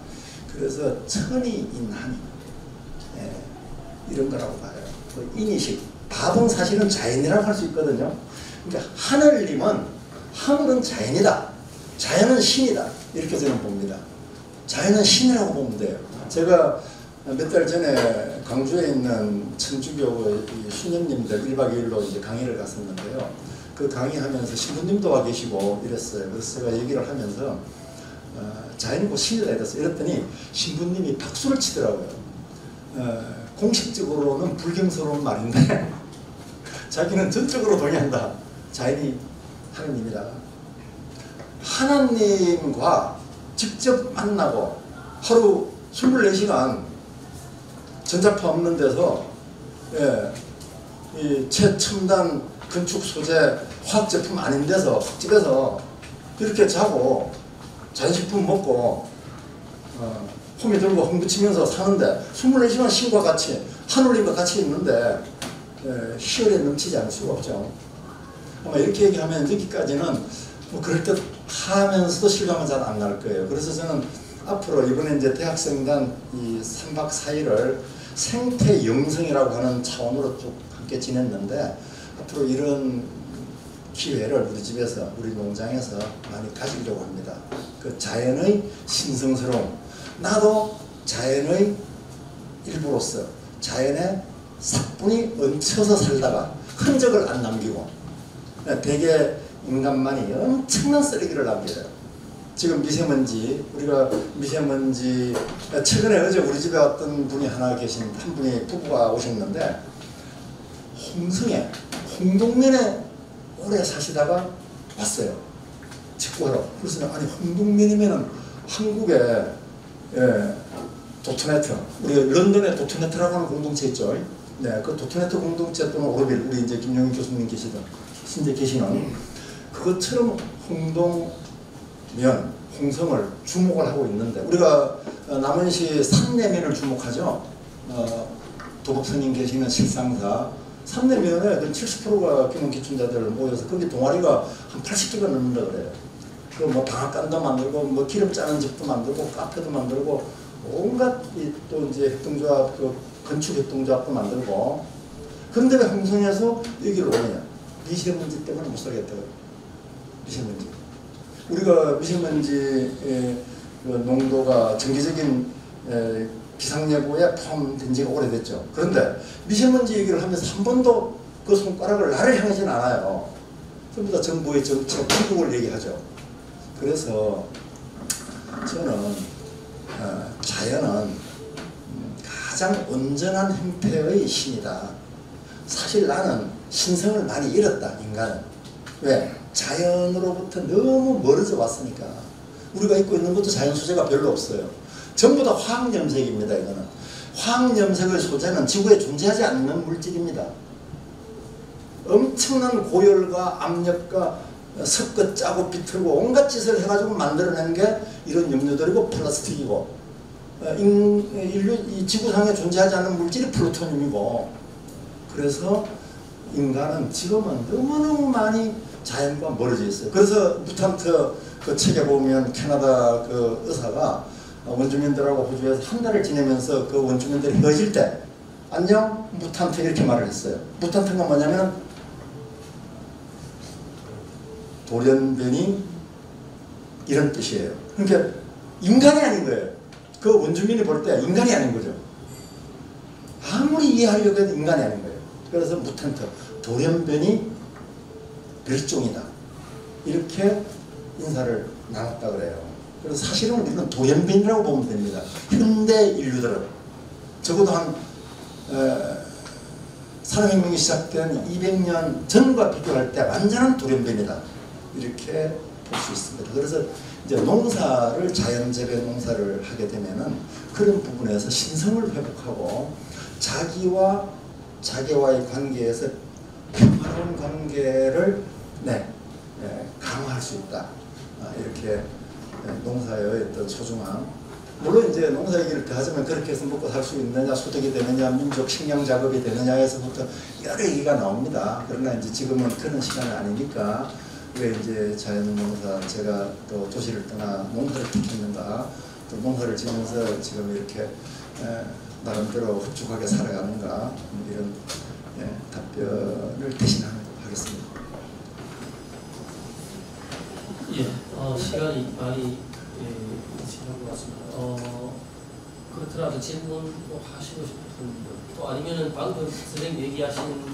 그래서 천이 인하니 예, 이런 거라고 봐요. 그 인이식 밥은 사실은 자연이라고 할 수 있거든요. 그러니까 하늘님은 하늘은 자연이다. 자연은 신이다. 이렇게 저는 봅니다. 자연은 신이라고 보면 돼요. 제가 몇 달 전에 광주에 있는 천주교 신령님들 1박 2일로 이제 강의를 갔었는데요. 그 강의하면서 신부님도 와 계시고 이랬어요. 그래서 제가 얘기를 하면서 어, 자연이 곧 신이다 이랬어요. 이랬더니 신부님이 박수를 치더라고요. 어, 공식적으로는 불경스러운 말인데 [laughs] 자기는 전적으로 동의한다. 자연이 하느님이다. 하나님과 직접 만나고 하루 24시간 전자파 없는 데서 예, 이 최첨단 건축 소재 화학 제품 아닌 데서 집에서 이렇게 자고 잔식품 먹고 어, 홈이 들고 헝붙이면서 사는데 24시간 신과 같이 하늘님과 같이 있는데 예, 희열에 넘치지 않을 수가 없죠. 아마 이렇게 얘기하면 여기까지는 뭐 그럴 듯 하면서도 실감은 잘 안 날 거예요. 그래서 저는 앞으로 이번에 이제 대학생단 이 3박 4일을 생태 영성이라고 하는 차원으로 쭉 함께 지냈는데 앞으로 이런 기회를 우리 집에서 우리 농장에서 많이 가지려고 합니다. 그 자연의 신성스러움 나도 자연의 일부로서 자연의 사뿐히 얹혀서 살다가 흔적을 안 남기고 대개 인간만이 엄청난 쓰레기를 남겨요. 지금 미세먼지 우리가 미세먼지 최근에 어제 우리 집에 왔던 분이 하나 계신 한 분이 부부가 오셨는데 홍성에 홍동면에 오래 사시다가 왔어요. 직구하러. 그래서 아니 홍동면이면은 한국에 예, 도트네트 우리 런던에 도트네트라고 하는 공동체 있죠. 네, 그 도트네트 공동체 또는 오르빌 우리 이제 김영희 교수님 계시던 신재 계시는 그것처럼 홍동 면, 홍성을 주목을 하고 있는데 우리가 어, 남원시 산내면을 주목하죠. 어, 도법스님 계시는 실상사 산내면에 그 70%가 기능 기춘자들 모여서 거기 동아리가 한 80개가 넘는다 그래요. 그뭐 방앗간도 만들고 뭐 기름 짜는 집도 만들고 카페도 만들고 온갖 이, 또 이제 협동조합 그 건축 협동조합도 만들고 그런데 왜 홍성에서 여기를 오느냐 미세먼지 때문에 못 살겠다고 미세먼지 우리가 미세먼지 그 농도가 정기적인 에, 기상예보에 포함된 지가 오래됐죠. 그런데 미세먼지 얘기를 하면서 한 번도 그 손가락을 나를 향하진 않아요. 전부 다 정부의 정책, 한국을 얘기하죠. 그래서 저는 어, 자연은 음, 가장 온전한 형태의 신이다. 사실 나는 신성을 많이 잃었다, 인간은. 왜? 자연으로부터 너무 멀어져 왔으니까. 우리가 입고 있는 것도 자연 소재가 별로 없어요. 전부 다 화학 염색입니다, 이거는. 황염색의 소재는 지구에 존재하지 않는 물질입니다. 엄청난 고열과 압력과 섞어 짜고 비틀고 온갖 짓을 해가지고 만들어낸 게 이런 염료들이고 플라스틱이고 어, 인, 인류 이 지구상에 존재하지 않는 물질이 플루토늄이고 그래서 인간은 지금은 너무너무 많이 자연과 멀어져 있어요. 그래서 무탄트 그 책에 보면 캐나다 그 의사가 원주민들하고 호주에서 한 달을 지내면서 그 원주민들이 헤어질 때 안녕 무탄트 이렇게 말을 했어요. 무탄트가 뭐냐면 돌연변이 이런 뜻이에요. 그러니까 인간이 아닌 거예요. 그 원주민이 볼 때 인간이 아닌 거죠. 아무리 이해하려고 해도 인간이 아닌 거예요. 그래서 무탄트 돌연변이 멸종이다. 이렇게 인사를 나눴다 그래요. 그래서 사실은 우리는 돌연변이라고 보면 됩니다. 현대 인류들은 적어도 한 에, 산업혁명이 시작된 200년 전과 비교할 때 완전한 돌연변이다. 이렇게 볼 수 있습니다. 그래서 이제 농사를 자연재배 농사를 하게 되면은 그런 부분에서 신성을 회복하고 자기와 자기와의 관계에서 평화로운 관계를 네, 네, 강화할 수 있다. 아, 이렇게 네, 농사의 어떤 소중함. 물론 이제 농사 얘기를 더 하자면 그렇게 해서 먹고 살 수 있느냐, 소득이 되느냐, 민족 식량 작업이 되느냐에서부터 여러 얘기가 나옵니다. 그러나 이제 지금은 그런 시간이 아니니까 왜 이제 자연농사 제가 또 도시를 떠나 농사를 택했는가, 또 농사를 지면서 지금 이렇게 에, 나름대로 흡족하게 살아가는가 음, 이런 예, 답변을 대신하겠습니다. 예, 어, 시간이 많이 예, 지난 것 같습니다. 어, 그렇더라도 질문 뭐 하시고 싶은 또 아니면은 방금 선생님 얘기하신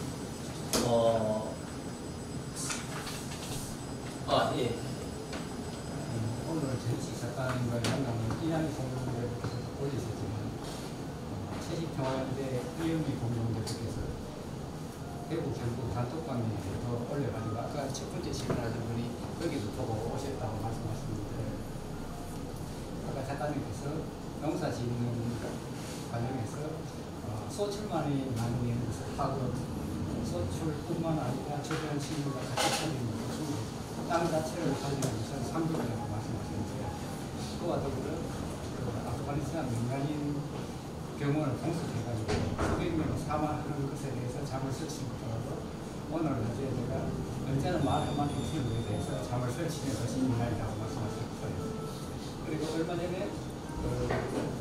어, 아 예, 오늘 정치 작가님과 만나면 이양이 공동대회에서 올리셨지만 어, 채식평화연대 이영미 공동대표께서 대구 경북 단톡방에서 올려가지고 아까 첫 번째 질문하신 분이 거기도 보고 오셨다고 말씀하셨는데 아까 작가님께서 농사 짓는 과정에서 어, 소출만이 많이 것을 하고 소출뿐만 아니라 주변 친구가 같이 살리는 땅 자체를 것은 상급이라고 말씀하셨는데 그와 더불어 그 아프가니스탄 민간인 경우를 공습해가지고 수백 명이 사망하는 것에 대해서 잠을 설친 것더라도 오늘 어제 제가 언제나 말 한마디 키우는 것에 대해서 잠을 설치는 것이 인간이라고 말씀하셨어요. 그리고 얼마 전에 그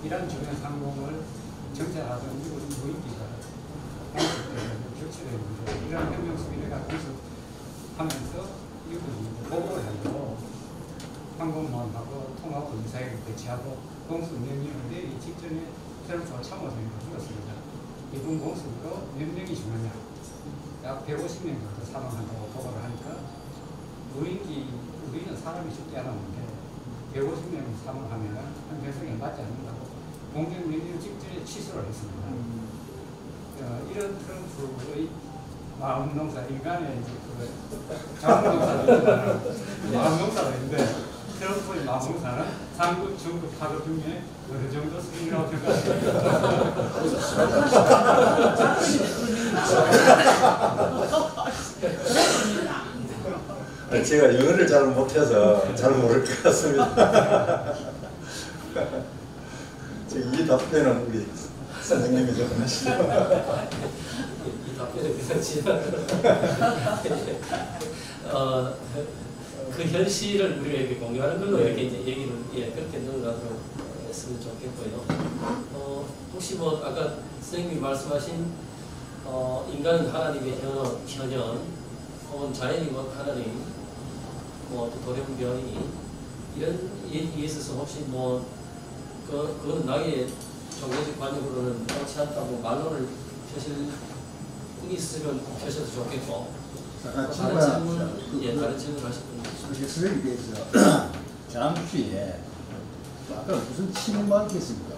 이란 주변 상공을 정찰하던 미국 무인기가 공습 때문에 격추됐는데 이란 혁명 수비대가 공습하면서 보고를 하고 항공모함하고 통하고 미사일을 배치하고 공습 명령을 내리기 직전에 트럼프가 참모장이 죽었습니다. 이번 공습으로 몇 명이 죽느냐? 약 150명 정도 사망한다고 보고를 하니까 무인기 우리는 사람이 죽지 않았는데 150명 사망하면 한 별성에 맞지 않는다고 공격 명령 직전에 취소를 했습니다. 어, 이런 트럼프의 마음 농사 인간의 이제 그 자원 농사도 있지만 마음 농사도 있는데 트럼프의 마음 농사는 상급 중급 파도 중에 어느 정도 수준이라고. 아니, 제가 영어를 잘 못해서 잘 모를 것 같습니다. 지금 이 답변은 우리 선생님이 좀 하시죠. [laughs] 어, 그 현실을 우리가 이렇게 공유하는 걸로 이렇게 이제 얘기를 예, 그렇게 넣어가도록 했으면 좋겠고요. 어, 혹시 뭐 아까 선생님이 말씀하신 어, 인간은 하나님의 현, 현현 혹은 자연이 뭐 하나님 뭐또 도련변이 이런 얘기에 있어서 혹시 뭐 그, 그건 나의 종교적 관념으로는 그렇지 않다고 말론을 펴실 분이 있으면 펴셔도 좋겠고 아, 다른 제가 질문, 예, 다른 질문 하실 분 그렇게 선생님께서 지난주에 [clears throat] 아까 무슨 친마을이겠습니까?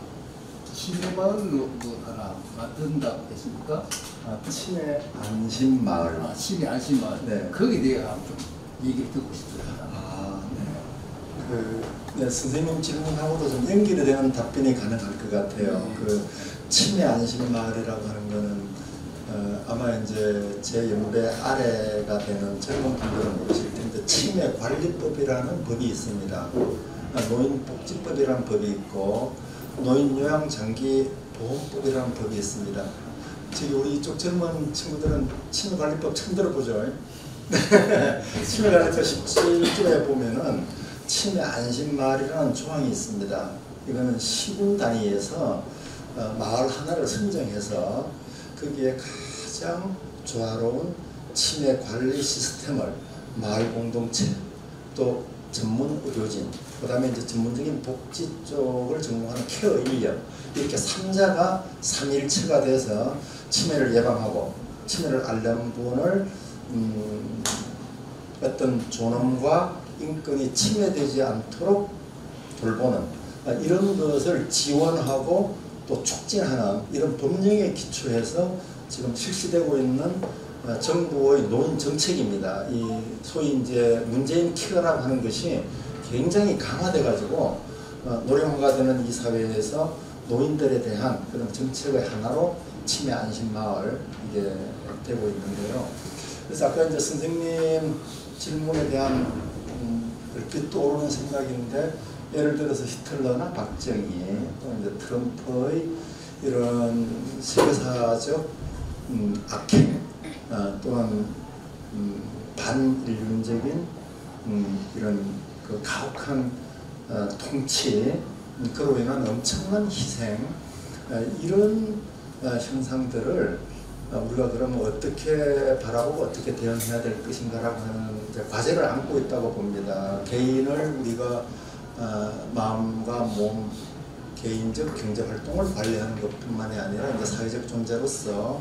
친마을로 뭐 하나 만든다고 했습니까? 아, 친의 안심 마을. 아, 친의 안심마을. 네. 거기에 대해 한번 좀 얘기를 듣고 싶습니다. 아, 네. 그 네, 선생님 질문하고도 좀 연결이 되는 답변이 가능할 것 같아요. 그 치매 안심 마을이라고 하는 거는 어, 아마 이제 제 연배 아래가 되는 젊은 분들은 모르실 텐데 치매 관리법이라는 법이 있습니다. 아, 노인복지법이라는 법이 있고 노인요양장기보험법이라는 법이 있습니다. 저기 우리 이쪽 젊은 친구들은 치매관리법 처음 들어보죠. [laughs] 치매관리법 17조에 보면은 치매 안심마을이라는 조항이 있습니다. 이거는 시군 단위에서 어, 마을 하나를 선정해서 거기에 가장 조화로운 치매 관리 시스템을 마을 공동체 또 전문 의료진 그 다음에 이제 전문적인 복지 쪽을 전공하는 케어 인력 이렇게 3자가 3일체가 돼서 치매를 예방하고 치매를 앓는 분을 음, 어떤 존엄과 인권이 침해되지 않도록 돌보는 아, 이런 것을 지원하고 또 촉진하는 이런 법령에 기초해서 지금 실시되고 있는 어, 정부의 노인 정책입니다. 이 소위 이제 문재인 케어라고 하는 것이 굉장히 강화돼 가지고 어, 노령화가 되는 이 사회에서 노인들에 대한 그런 정책의 하나로 치매 안심 마을 이게 되고 있는데요. 그래서 아까 이제 선생님 질문에 대한 음, 얼핏 떠오르는 생각인데 예를 들어서 히틀러나 박정희 또 이제 트럼프의 이런 세계사적 음, 악행 어, 또한 음, 반인륜적인 음, 이런 그 가혹한 어, 통치 음, 그로 인한 엄청난 희생 어, 이런 어, 현상들을 어, 우리가 그러면 어떻게 바라보고 어떻게 대응해야 될 것인가라고 하는 과제를 안고 있다고 봅니다. 개인을 우리가 어, 마음과 몸, 개인적 경제 활동을 관리하는 것뿐만이 아니라 이제 사회적 존재로서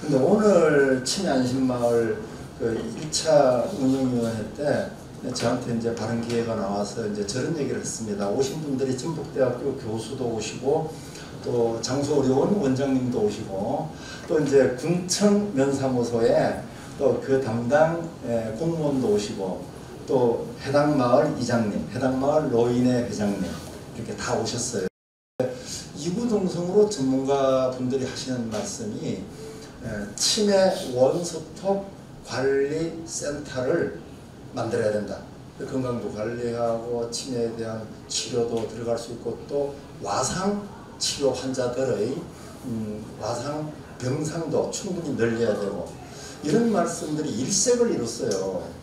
근데 오늘 치매 안심마을 그 1차 운영위원회 때 저한테 이제 발언 기회가 나와서 이제 저런 얘기를 했습니다. 오신 분들이 전북대학교 교수도 오시고 또 장소의료원 원장님도 오시고 또 이제 군청 면사무소에 또 그 담당 에, 공무원도 오시고 또 해당 마을 이장님, 해당 마을 노인회 회장님 이렇게 다 오셨어요. 이구동성으로 전문가 분들이 하시는 말씀이 에, 치매 원스톱 관리 센터를 만들어야 된다. 건강도 관리하고 치매에 대한 치료도 들어갈 수 있고 또 와상 치료 환자들의 음, 와상 병상도 충분히 늘려야 되고 이런 말씀들이 일색을 이뤘어요.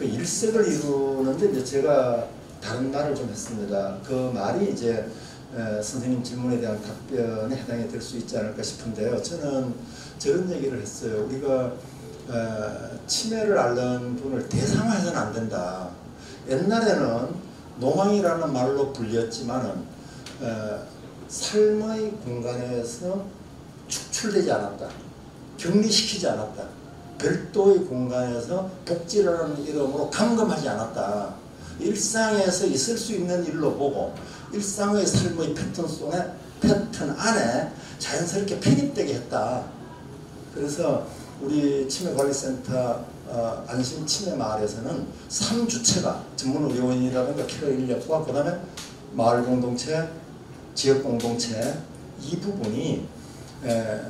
그 일색을 이루는데 이제 제가 다른 말을 좀 했습니다. 그 말이 이제 에, 선생님 질문에 대한 답변에 해당이 될 수 있지 않을까 싶은데요. 저는 저런 얘기를 했어요. 우리가 에, 치매를 앓는 분을 대상화해서는 안 된다. 옛날에는 노망이라는 말로 불렸지만은 에, 삶의 공간에서 축출되지 않았다. 격리시키지 않았다. 별도의 공간에서 복지라는 이름으로 감금하지 않았다. 일상에서 있을 수 있는 일로 보고 일상의 삶의 패턴 속에 패턴 안에 자연스럽게 편입되게 했다. 그래서 우리 치매관리센터 어, 안심 치매 마을에서는 3주체가 전문 의료원이라든가 케어 인력과 그 다음에 마을 공동체, 지역 공동체 이 부분이 에,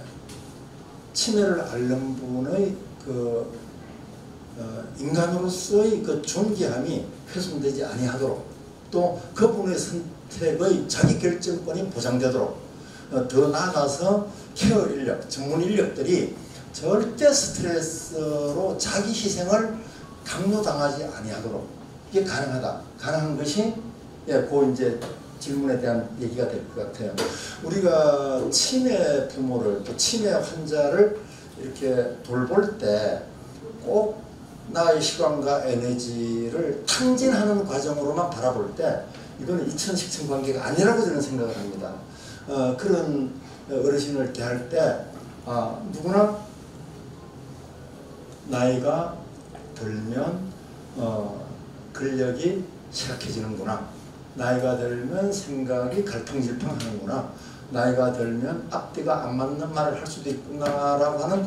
치매를 앓는 분의 그 어, 인간으로서의 그 존귀함이 훼손되지 아니하도록 또 그분의 선택의 자기 결정권이 보장되도록 어, 더 나아가서 케어 인력, 전문 인력들이 절대 스트레스로 자기 희생을 강요당하지 아니하도록 이게 가능하다. 가능한 것이 예, 그 이제 질문에 대한 얘기가 될 것 같아요. 우리가 치매 부모를 또 치매 환자를 이렇게 돌볼 때 꼭 나의 시간과 에너지를 탕진하는 과정으로만 바라볼 때 이거는 이천식천 관계가 아니라고 저는 생각을 합니다. 어, 그런 어르신을 대할 때 아, 누구나 나이가 들면 어, 근력이 희약해지는구나. 나이가 들면 생각이 갈팡질팡하는구나. 나이가 들면 앞뒤가 안 맞는 말을 할 수도 있구나라고 하는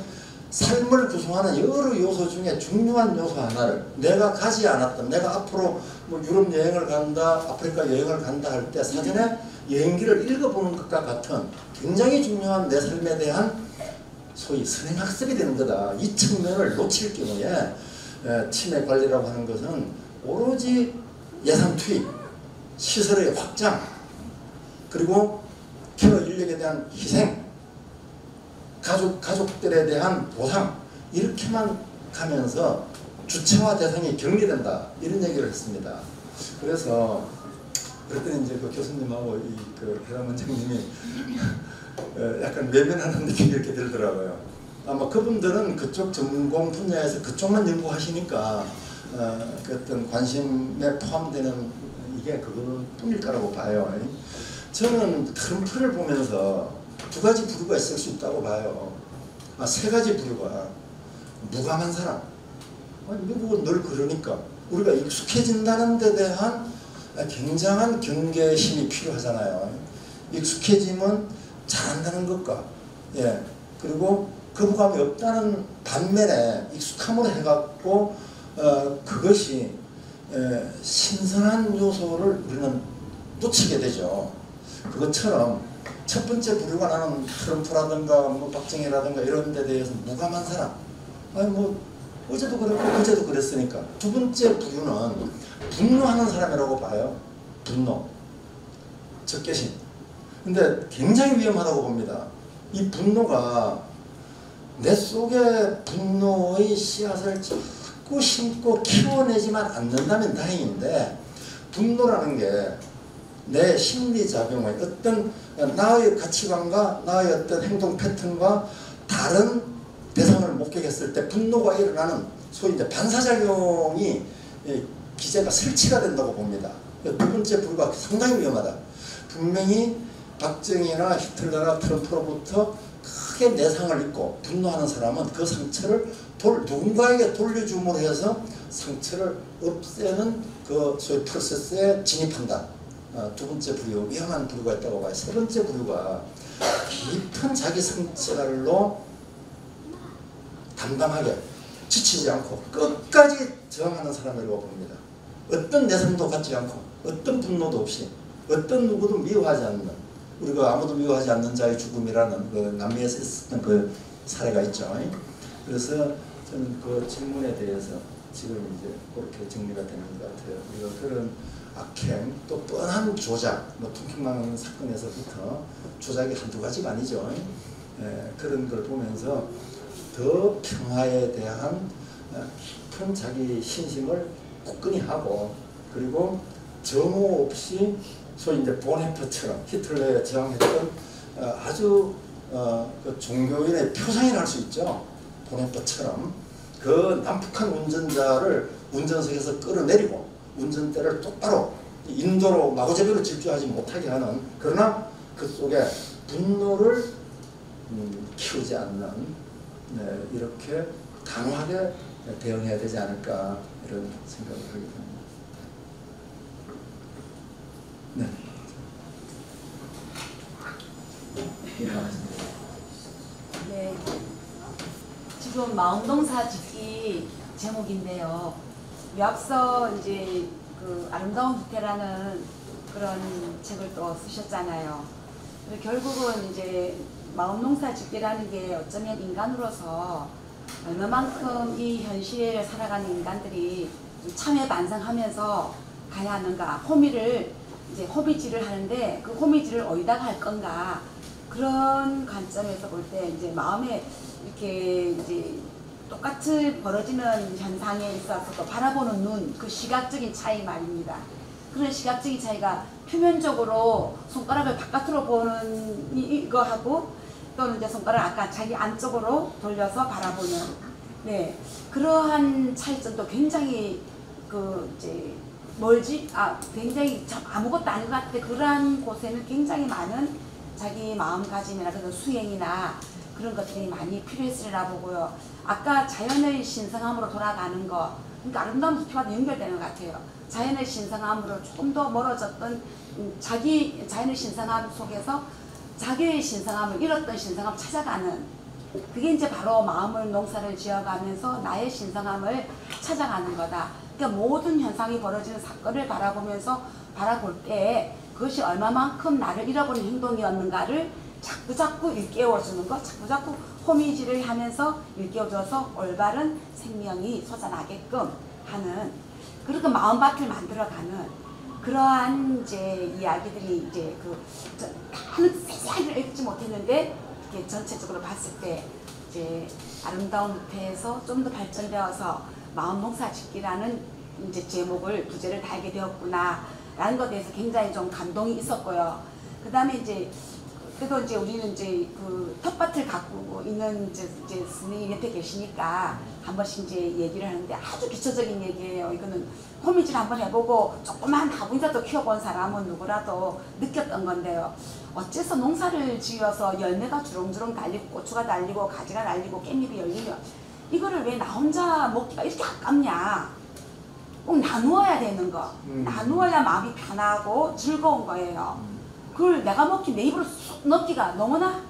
삶을 구성하는 여러 요소 중에 중요한 요소 하나를 내가 가지 않았던 내가 앞으로 뭐 유럽 여행을 간다, 아프리카 여행을 간다 할 때 사전에 여행기를 읽어보는 것과 같은 굉장히 중요한 내 삶에 대한 소위 선행학습이 되는 거다. 이 측면을 놓칠 경우에 에, 치매 관리라고 하는 것은 오로지 예산 투입, 시설의 확장, 그리고 케어 인력에 대한 희생, 가족, 가족들에 대한 보상, 이렇게만 가면서 주체와 대상이 격리된다. 이런 얘기를 했습니다. 그래서 그랬더니 이제 그 교수님하고 이그 회담 원장님이 [laughs] 어, 약간 외면하는 느낌이 이렇게 들더라고요. 아마 그분들은 그쪽 전공 분야에서 그쪽만 연구하시니까 어, 그 어떤 관심에 포함되는 이게 그거는 뿐일 거라고 봐요. 저는 트럼프를 보면서 두 가지 부류가 있을 수 있다고 봐요. 아, 세 가지 부류가 무감한 사람. 아니, 미국은 늘 그러니까 우리가 익숙해진다는 데 대한 굉장한 경계심이 필요하잖아요. 익숙해지면 잘한다는 것과 예 그리고 거부감이 없다는 반면에 익숙함으로 해갖고 어, 그것이 에, 신선한 요소를 우리는 놓치게 되죠. 그것처럼 첫 번째 부류가 나는 트럼프라든가 뭐 박정희라든가 이런 데 대해서 무감한 사람. 아니 뭐 어제도 그랬고 어제도 그랬으니까. 두 번째 부류는 분노하는 사람이라고 봐요. 분노. 적개심. 근데 굉장히 위험하다고 봅니다. 이 분노가 내 속에 분노의 씨앗을 자꾸 심고 키워내지만 않는다면 다행인데 분노라는 게 내 심리작용의 어떤 나의 가치관과 나의 어떤 행동 패턴과 다른 대상을 목격했을 때 분노가 일어나는 소위 이제 반사작용이 이 기제가 설치가 된다고 봅니다. 두 번째 부류가 상당히 위험하다. 분명히 박정희나 히틀러나 트럼프로부터 크게 내상을 입고 분노하는 사람은 그 상처를 돌, 누군가에게 돌려줌으로 해서 상처를 없애는 그 소위 프로세스에 진입한다. 어, 두 번째 부류, 위험한 부류가 있다고 봐요. 세 번째 부류가 깊은 자기 성찰로 담담하게 지치지 않고 끝까지 저항하는 사람이라고 봅니다. 어떤 내상도 갖지 않고 어떤 분노도 없이 어떤 누구도 미워하지 않는 우리가 아무도 미워하지 않는 자의 죽음이라는 그 남미에서 있었던 그 사례가 있죠. 그래서 저는 그 질문에 대해서 지금 이제 그렇게 정리가 되는 것 같아요. 우리가 그런 악행 또 뻔한 조작, 뭐 통킹망 사건에서부터 조작이 한두 가지가 아니죠. 예, 그런 걸 보면서 더 평화에 대한 어, 깊은 자기 신심을 굳건히 하고 그리고 정오 없이 소위 이제 보네프처럼 히틀러에 저항했던 어, 아주 어, 그 종교인의 표상이라 할 수 있죠. 보네프처럼 그 남북한 운전자를 운전석에서 끌어내리고 운전대를 똑바로 인도로 마구잡이로 질주하지 못하게 하는 그러나 그 속에 분노를 음, 키우지 않는 네, 이렇게 강하게 대응해야 되지 않을까 이런 생각을 하게 됩니다. 네. 네. 지금 마음동사 짓기 제목인데요. 앞서 이제 그 아름다운 부캐라는 그런 책을 또 쓰셨잖아요. 근데 결국은 이제 마음농사 짓기라는 게 어쩌면 인간으로서 얼마만큼 이 현실에 살아가는 인간들이 좀 참회 반성하면서 가야 하는가 호미를 이제 호미질을 하는데 그 호미질을 어디다가 할 건가 그런 관점에서 볼 때 이제 마음에 이렇게 이제 똑같이 벌어지는 현상에 있어서 바라보는 눈, 그 시각적인 차이 말입니다. 그런 시각적인 차이가 표면적으로 손가락을 바깥으로 보는 이- 이거하고 또는 이제 손가락 아까 자기 안쪽으로 돌려서 바라보는 네 그러한 차이점도 굉장히 그 이제 멀지 아 굉장히 참 아무것도 아닌 것 같은데 그러한 곳에는 굉장히 많은 자기 마음가짐이나 그런 수행이나 그런 것들이 많이 필요했으리라 보고요. 아까 자연의 신성함으로 돌아가는 거, 그러니까 아름다운 부피와 연결되는 것 같아요. 자연의 신성함으로 조금 더 멀어졌던 음, 자기 자연의 신성함 속에서 자기의 신성함을 잃었던 신성함을 찾아가는 그게 이제 바로 마음을 농사를 지어가면서 나의 신성함을 찾아가는 거다. 그러니까 모든 현상이 벌어지는 사건을 바라보면서 바라볼 때 그것이 얼마만큼 나를 잃어버린 행동이었는가를 자꾸 자꾸 일깨워 주는 것, 자꾸 자꾸 호미질을 하면서 일깨워줘서 올바른 생명이 솟아나게끔 하는 그렇게 마음밭을 만들어가는 그러한 이제 이야기들이 이제 그 저, 다는 세세하게 읽지 못했는데 이렇게 전체적으로 봤을 때 이제 아름다운 무태에서 좀 더 발전되어서 마음봉사 짓기라는 이제 제목을 부제를 달게 되었구나 라는 것에 대해서 굉장히 좀 감동이 있었고요. 그 다음에 이제 그래도 이제 우리는 이제 그 텃밭을 가꾸고 있는 이제, 이제 스님이 옆에 계시니까 한 번씩 이제 얘기를 하는데 아주 기초적인 얘기예요. 이거는 호미질 한번 해보고 조그만 화분이라도 키워본 사람은 누구라도 느꼈던 건데요. 어째서 농사를 지어서 열매가 주렁주렁 달리고 고추가 달리고 가지가 달리고 깻잎이 열리면 이거를 왜 나 혼자 먹기가 이렇게 아깝냐. 꼭 나누어야 되는 거. 음. 나누어야 마음이 편하고 즐거운 거예요. 그걸 내가 먹기 내 입으로 쑥 넣기가 너무나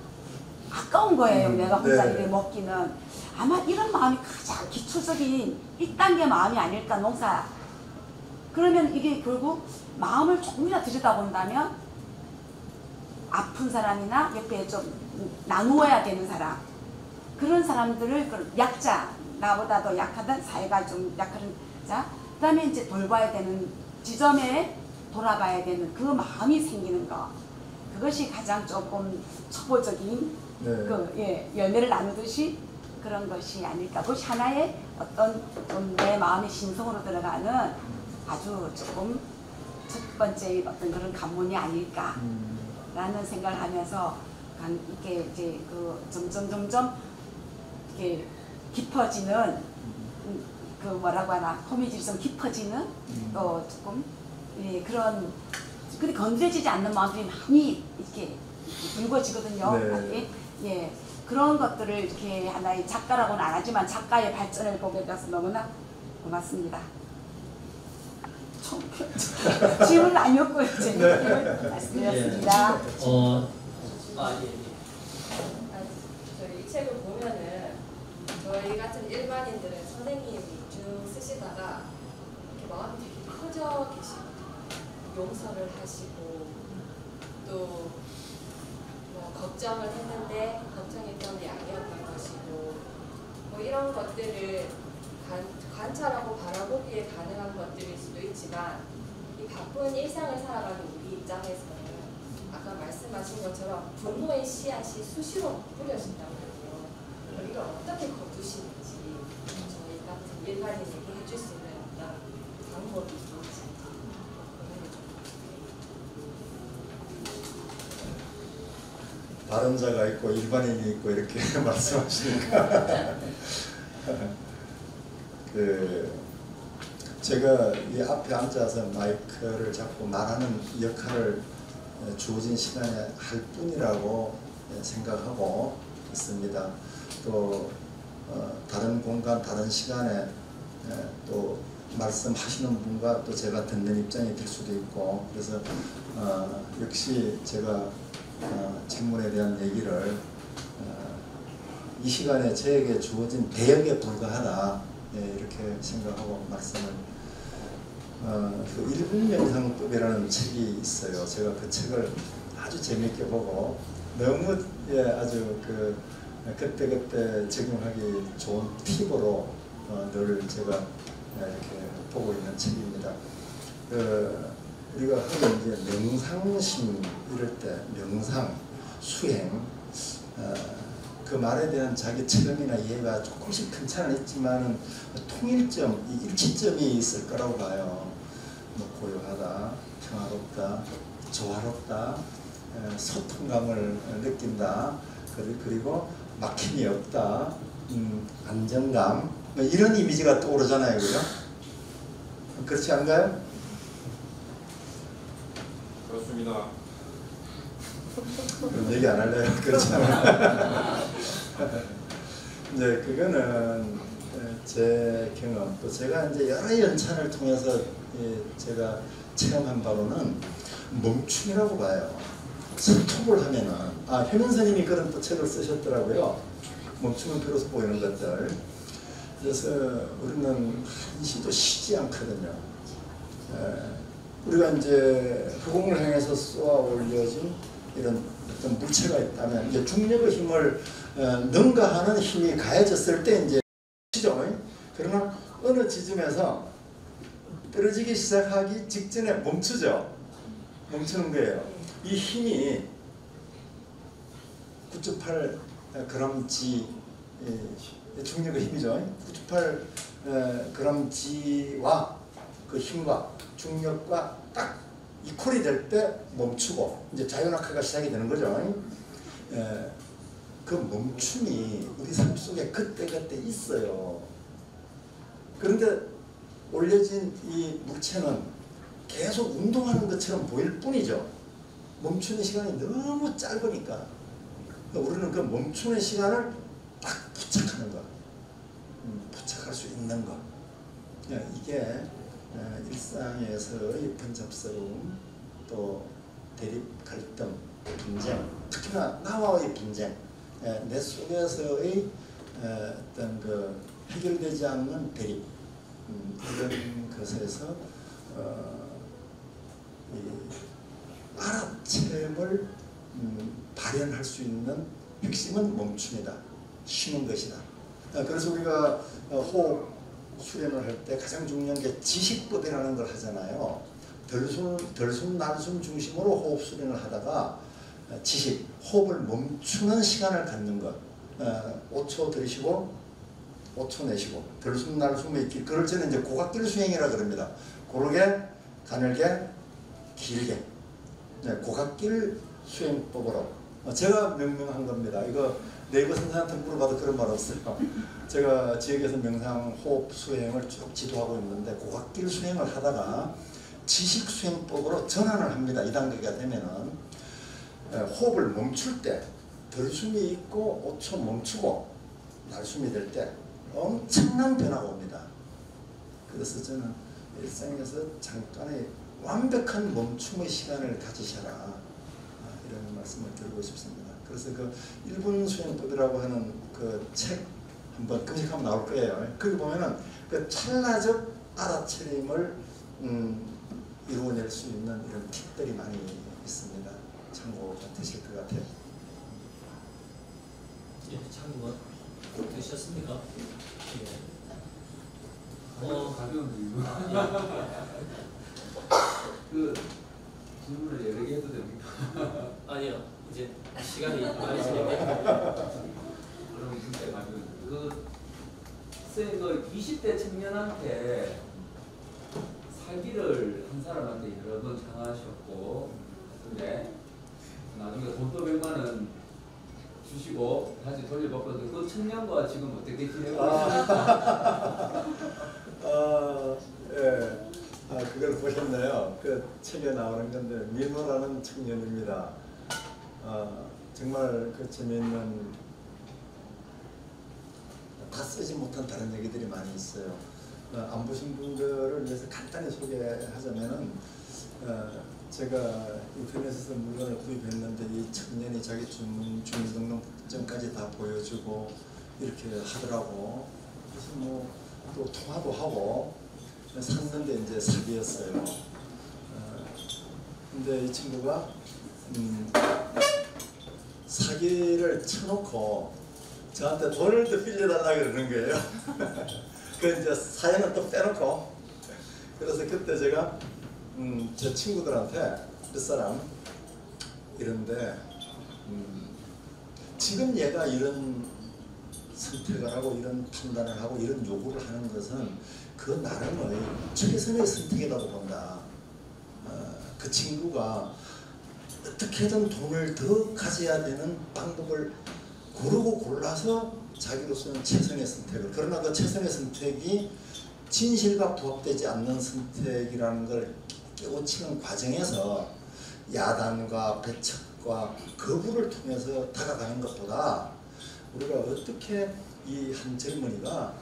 아까운 거예요. 음, 내가 혼자 네. 이렇게 먹기는. 아마 이런 마음이 가장 기초적인 1단계 마음이 아닐까 농사. 그러면 이게 결국 마음을 조금이나 들여다본다면 아픈 사람이나 옆에 좀 나누어야 되는 사람 그런 사람들을 그 약자 나보다 더 약하던 사회가 좀 약한 자 그다음에 이제 돌봐야 되는 지점에 돌아봐야 되는 그 마음이 생기는 거 그것이 가장 조금 초보적인 네. 그 예, 열매를 나누듯이 그런 것이 아닐까. 그것이 하나의 어떤 좀 내 마음의 심성으로 들어가는 아주 조금 첫 번째 어떤 그런 관문이 아닐까라는 음. 생각을 하면서 간- 이렇게 이제 그 점점 점점 이렇게 깊어지는 음, 그 뭐라고 하나 호미질이 좀 깊어지는 음. 또 조금 예, 그런 근데 건드려지지 않는 마음들이 많이 이렇게 붉어지거든요. 네. 예. 그런 것들을 이렇게 하나의 작가라고는 안 하지만 작가의 발전을 보게 돼서 너무나 고맙습니다. 총- [laughs] 질문 아니었고요. 제 네. 말씀드렸습니다. 어, 아, 예, 예. 아니, 저희 이 책을 보면은 저희 같은 일반인들은 선생님이 쭉 쓰시다가 이렇게 마음이 되게 커져 계시고 용서를 하시고 또 뭐 걱정을 했는데 걱정했던 게 아니었던 것이고 뭐 이런 것들을 관, 관찰하고 바라보기에 가능한 것들일 수도 있지만 이 바쁜 일상을 살아가는 우리 입장에서는 아까 말씀하신 것처럼 분노의 씨앗이 수시로 뿌려진다고 해요. 이걸 어떻게 거두시는지 저희 같은 일반인에게 해줄 수 있는 어떤 방법이 있는지 고민을 좀 다른 자가 있고 일반인이 있고 이렇게 [laughs] 말씀하시니까 [laughs] 그 제가 이 앞에 앉아서 마이크를 잡고 말하는 역할을 주어진 시간에 할 뿐이라고 생각하고 있습니다. 또 어, 다른 공간, 다른 시간에 에, 또 말씀하시는 분과 또 제가 듣는 입장이 될 수도 있고 그래서 어, 역시 제가 어, 책문에 대한 얘기를 어, 이 시간에 저에게 주어진 대역에 불과하다 예, 이렇게 생각하고 말씀을 어, 그 일분명상법이라는 책이 있어요. 제가 그 책을 아주 재미있게 보고 너무 예, 아주 그 그때 그때 적용하기 좋은 팁으로 어, 늘 제가 예, 이렇게 보고 있는 책입니다. 그 우리가 흔히 이제 명상심 이럴 때 명상, 수행 어, 그 말에 대한 자기 체감이나 이해가 조금씩 편차는 있지만은 통일점, 이 일치점이 있을 거라고 봐요. 뭐 고요하다, 평화롭다, 조화롭다, 에, 소통감을 느낀다. 그리- 그리고 막힘이 없다, 음, 안정감 뭐 이런 이미지가 떠오르잖아요, 그죠? 그렇지 않가요? 그렇습니다. 그런 얘기 안 할래요. [laughs] 그렇잖아요. [laughs] 이제 그거는 제 경험 또 제가 이제 여러 연찬을 통해서 예, 제가 체험한 바로는 멈춤이라고 봐요. 스톱을 하면은 아 현현선님이 그런 또 책을 쓰셨더라고요. 멈춤은 비로소 보이는 것들. 그래서 우리는 한시도 쉬지 않거든요. 에, 우리가 이제 허공을 향해서 쏘아 올려진 이런 어떤 물체가 있다면 이제 중력의 힘을 어, 능가하는 힘이 가해졌을 때 이제 시죠. 그러나 어느 지점에서 떨어지기 시작하기 직전에 멈추죠. 멈추는 거예요. 이 힘이 9.8 그램 G 예, 중력의 힘이죠. 9.8 그램 G와 그 힘과 중력과 딱 이퀄이 될 때 멈추고 이제 자연학화가 시작이 되는 거죠. 예, 그 멈춤이 우리 삶 속에 그때그때 있어요. 그런데 올려진 이 물체는 계속 운동하는 것처럼 보일 뿐이죠. 멈추는 시간이 너무 짧으니까 우리는 그 멈추는 시간을 딱 부착하는 거, 음, 부착할 수 있는 거. 예, 이게 어, 일상에서의 번잡스러움, 또 대립, 갈등, 분쟁, 특히나 나와의 분쟁, 예, 내 속에서의 어, 어떤 그 해결되지 않는 대립, 음, 이런 것에서 어, 이 알아채음을 음, 발현할 수 있는 핵심은 멈춤이다. 쉬는 것이다. 아, 그래서 우리가 어, 호흡 수련을 할 때 가장 중요한 게 지식부대라는 걸 하잖아요. 덜숨, 덜숨, 날숨 중심으로 호흡 수련을 하다가 어, 지식, 호흡을 멈추는 시간을 갖는 것. 어, 5초 들이쉬고 5초 내쉬고 덜숨, 날숨에 있기. 그럴 때는 이제 고각길 수행이라 그럽니다. 고르게, 가늘게, 길게. 네, 고각길 수행법으로 어, 제가 명명한 겁니다. 이거 네이버 선생한테 물어봐도 그런 말 없어요. 제가 지역에서 명상 호흡 수행을 쭉 지도하고 있는데 고각길 수행을 하다가 지식 수행법으로 전환을 합니다. 이 단계가 되면은 에, 호흡을 멈출 때 덜숨이 있고 5초 멈추고 날숨이 될 때 엄청난 변화가 옵니다. 그래서 저는 일상에서 잠깐의 완벽한 멈춤의 시간을 가지셔라 아, 이런 말씀을 드리고 싶습니다. 그래서 그 일본 수행법이라고 하는 그 책 한번 검색하면 나올 거예요. 거기 보면은 그 찰나적 알아차림을 음, 이루어낼 수 있는 이런 팁들이 많이 있습니다. 참고가 되실 것 같아요. 예, 참고 되셨습니까? 예. 어, 가벼운 질문. 그 질문을 여러 개 해도 됩니까? 아니요. 이제 시간이 많이 지났네. 그럼 진짜 가벼운 그 쌤, 그 20대 청년한테 살기를 한 사람한테 여러 번 장하셨고 근데 나중에 돈도 100만 원 주시고 다시 돌려받거든 그 청년과 지금 어떻게 지내고 계십니까? [laughs] 아, 예. 아, 그걸 보셨나요? 그 책에 나오는 건데 민호라는 청년입니다. 아, 정말 그 재미있는 다 쓰지 못한 다른 얘기들이 많이 있어요. 어, 안 보신 분들을 위해서 간단히 소개하자면은 어, 제가 인터넷에서 물건을 구입했는데 이 청년이 자기 주민 주민등록증까지 다 보여주고 이렇게 하더라고. 그래서 뭐 또 통화도 하고 샀는데 이제 사기였어요. 어, 근데 이 친구가 음, 사기를 쳐놓고 저한테 돈을 더 빌려달라 그러는 거예요. [laughs] 그 이제 사연을 또 빼놓고 그래서 그때 제가 음, 제 친구들한테 몇 사람 이런데 음, 지금 얘가 이런 선택을 하고 이런 판단을 하고 이런 요구를 하는 것은 그 나름의 최선의 선택이라고 본다. 어, 그 친구가 어떻게든 돈을 더 가져야 되는 방법을 고르고 골라서 자기로서는 최선의 선택을. 그러나 그 최선의 선택이 진실과 부합되지 않는 선택이라는 걸 깨우치는 과정에서 야단과 배척과 거부를 통해서 다가가는 것보다 우리가 어떻게 이 한 젊은이가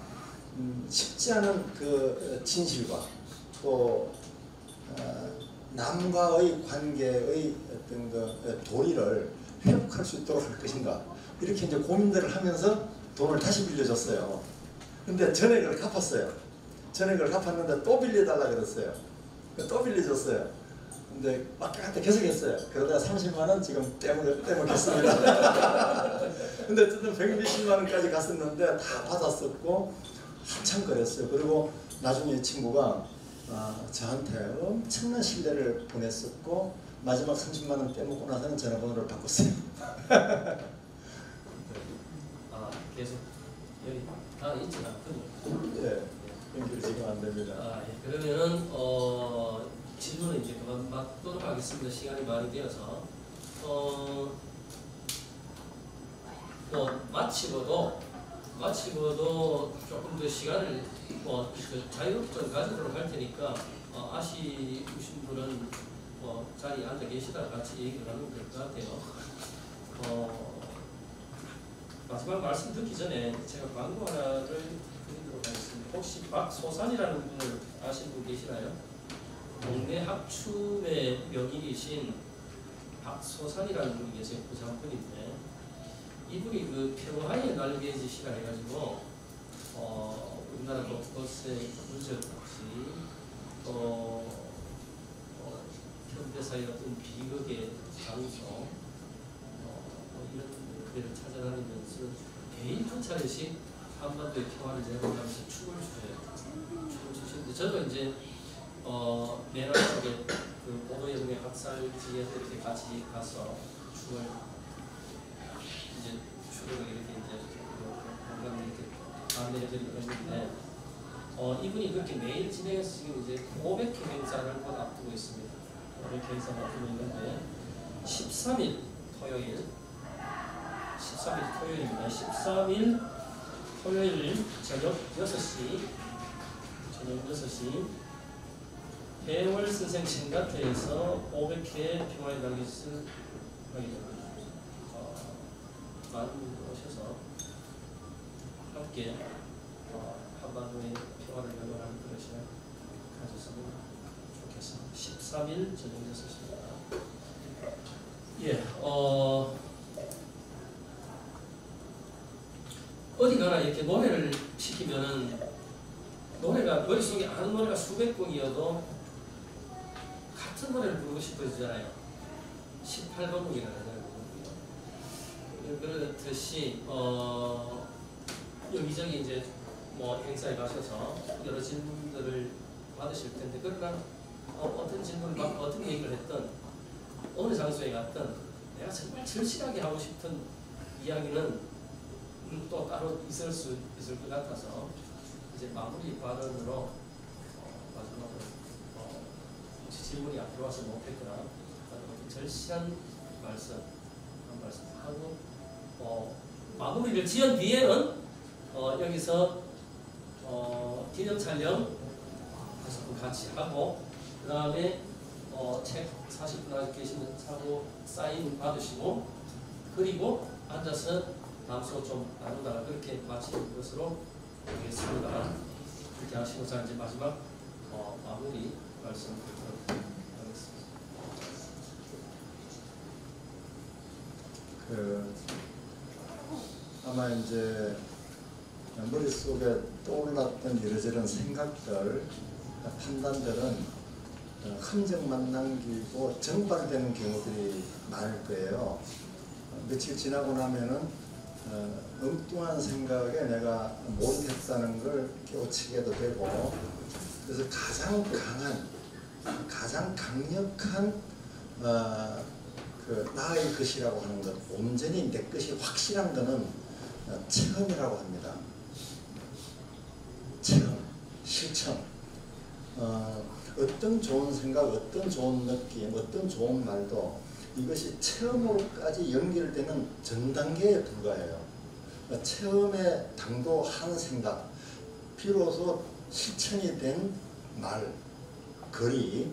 음, 쉽지 않은 그 진실과 또 어, 남과의 관계의 그 도리를 회복할 수 있도록 할 것인가 이렇게 이제 고민들을 하면서 돈을 다시 빌려줬어요. 근데 전액을 갚았어요. 전액을 갚았는데 또 빌려달라 그랬어요. 또 빌려줬어요. 근데 막한테 계속 했어요. 그러다가 30만 원 지금 떼먹, 떼먹겠습니다. [laughs] 근데 어쨌든 120만 원까지 갔었는데 다 받았었고 한참 그랬어요. 그리고 나중에 이 친구가 아, 저한테 엄청난 신뢰를 보냈었고 마지막 30만 원 떼먹고 나서는 전화번호를 바꿨어요. [laughs] 아 계속 여기 다 있지 않군요. 예, 연결이 지금 안 됩니다. 아, 예. 그러면은 어, 질문은 이제 그만 맞도록 하겠습니다. 시간이 많이 되어서 어, 뭐 마치고도 마치고도 조금 더 시간을 뭐그 자유롭게 좀 가지도록 할 테니까 어, 아쉬우신 분은 뭐 자리에 앉아 계시다가 같이 얘기를 하면 될 것 같아요. 어, 마지막 말씀 듣기 전에 제가 광고 하나를 드리도록 하겠습니다. 혹시 박소산이라는 분을 아시는 분 계시나요? 동네 합춤의 명인이신 박소산이라는 분이 계세요. 부산분인데 이분이 그 평화의 날개짓이라 해가지고 어, 우리나라 곳곳에 문제없이 또 어, 현대사의 어떤 비극의 장소 어, 뭐 이런 데를 찾아다니면서 한 차례씩 한반도의 평화를 내려가면서 춤을 추어요. 춤을 추시는데 저도 이제 어, 내란 쪽에 그 보도연맹 학살지에 이렇게 같이 가서 춤을 이제 추를 이렇게 이제 뭔가 이렇게 안내해드리고 했는데 어, 이분이 그렇게 매일 진행해서 지금 이제 500회 행사를 곧 앞두고 있습니다. 500회 행사를 앞두고 있는데 13일 토요일 13일 토요일입니다. 13일 토요일 저녁 6시 저녁 6시 해월 선생 신가태에서 500회 평화의 됩니다. 어, 많은 분들 오셔서 함께 어, 한반도의 평화를 연구하는 그런 시간 가졌으면 좋겠습니다. 13일 저녁 6시입니다. 예, 어, 어디 가나 이렇게 노래를 시키면은 노래가 머릿속에 아는 노래가 수백 곡이어도 같은 노래를 부르고 싶어지잖아요. 18번 곡이나 부르고요. 그렇듯이 어, 여기저기 이제 뭐 행사에 가셔서 여러 질문들을 받으실 텐데 그러나 어, 어 떤 질문을 받고 어떤 얘기를 했던 어느 장소에 갔든 내가 정말 절실하게 하고 싶은 이야기는 음, 또 따로 있을 수 있을 것 같아서 이제 마무리 발언으로 어, 마지막으로 어, 혹시 질문이 앞으로 와서 못했거나 절실한 말씀 한 말씀 하고 어, 마무리를 지은 뒤에는 어, 여기서 어, 기념 촬영 같이 하고 그 다음에 어, 책 40분 아직 계시면 사고 사인 받으시고 그리고 앉아서 남소 좀 나누다가 그렇게 마치는 것으로 하겠습니다. 그렇게 하시고 자 이제 마지막 어, 마무리 말씀 드리도록 하겠습니다. 그 아마 이제 머릿속에 떠올랐던 이러저런 생각들, 판단들은 어, 흔적만 남기고 정발되는 경우들이 많을 거예요. 어, 며칠 지나고 나면은 어, 엉뚱한 생각에 내가 못했다는 걸 깨우치게도 되고 그래서 가장 강한 가장 강력한 어, 그 나의 것이라고 하는 것 온전히 내 것이 확실한 것은 어, 체험이라고 합니다. 체험, 실천. 어, 어떤 좋은 생각, 어떤 좋은 느낌, 어떤 좋은 말도 이것이 체험으로까지 연결되는 전 단계에 불과해요. 그러니까 체험에 당도한 생각, 비로소 실천이 된 말, 글이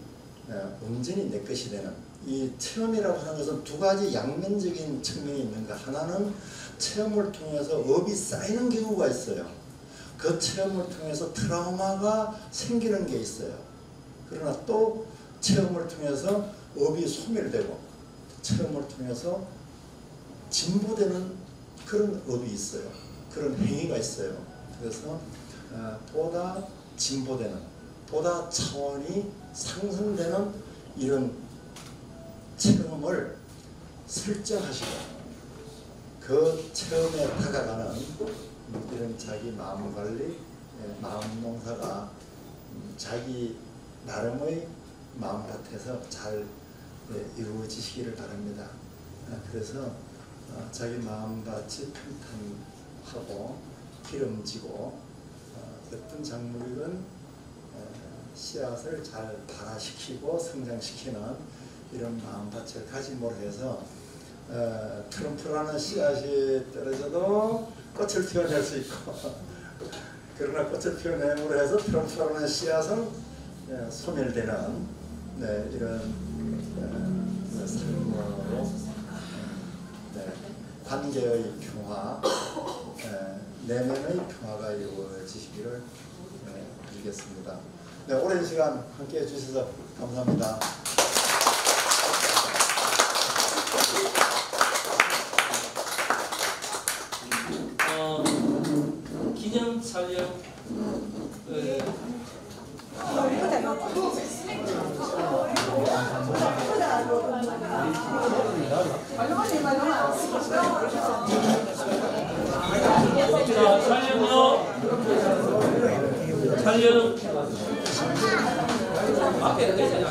어, 온전히 내 것이 되는 이 체험이라고 하는 것은 두 가지 양면적인 측면이 있는가 하나는 체험을 통해서 업이 쌓이는 경우가 있어요. 그 체험을 통해서 트라우마가 생기는 게 있어요. 그러나 또 체험을 통해서 업이 소멸되고 체험을 통해서 진보되는 그런 업이 있어요. 그런 행위가 있어요. 그래서 어, 보다 진보되는, 보다 차원이 상승되는 이런 체험을 설정하시고 그 체험에 다가가는 이런 자기 마음 관리, 예, 마음 농사가 음, 자기 나름의 마음밭에서 잘 예, 이루어지시기를 바랍니다. 아, 그래서 어, 자기 마음밭이 평탄하고 기름지고 어, 어떤 작물이든 어, 씨앗을 잘 발화시키고 성장시키는 이런 마음밭을 가짐으로 해서 어, 트럼프라는 씨앗이 떨어져도 꽃을 피워낼 수 있고 [laughs] 그러나 꽃을 피워냄으로 해서 트럼프라는 씨앗은 예, 소멸되는 네, 이런 어, 삶으로 네, 관계의 평화, 에, 내면의 평화가 이루어지시기를 에, 빌겠습니다. 네, 오랜 시간 함께 해 주셔서 감사합니다. 어, 기념 촬영 어, 자, 촬영요. 촬영. 앞에 의자에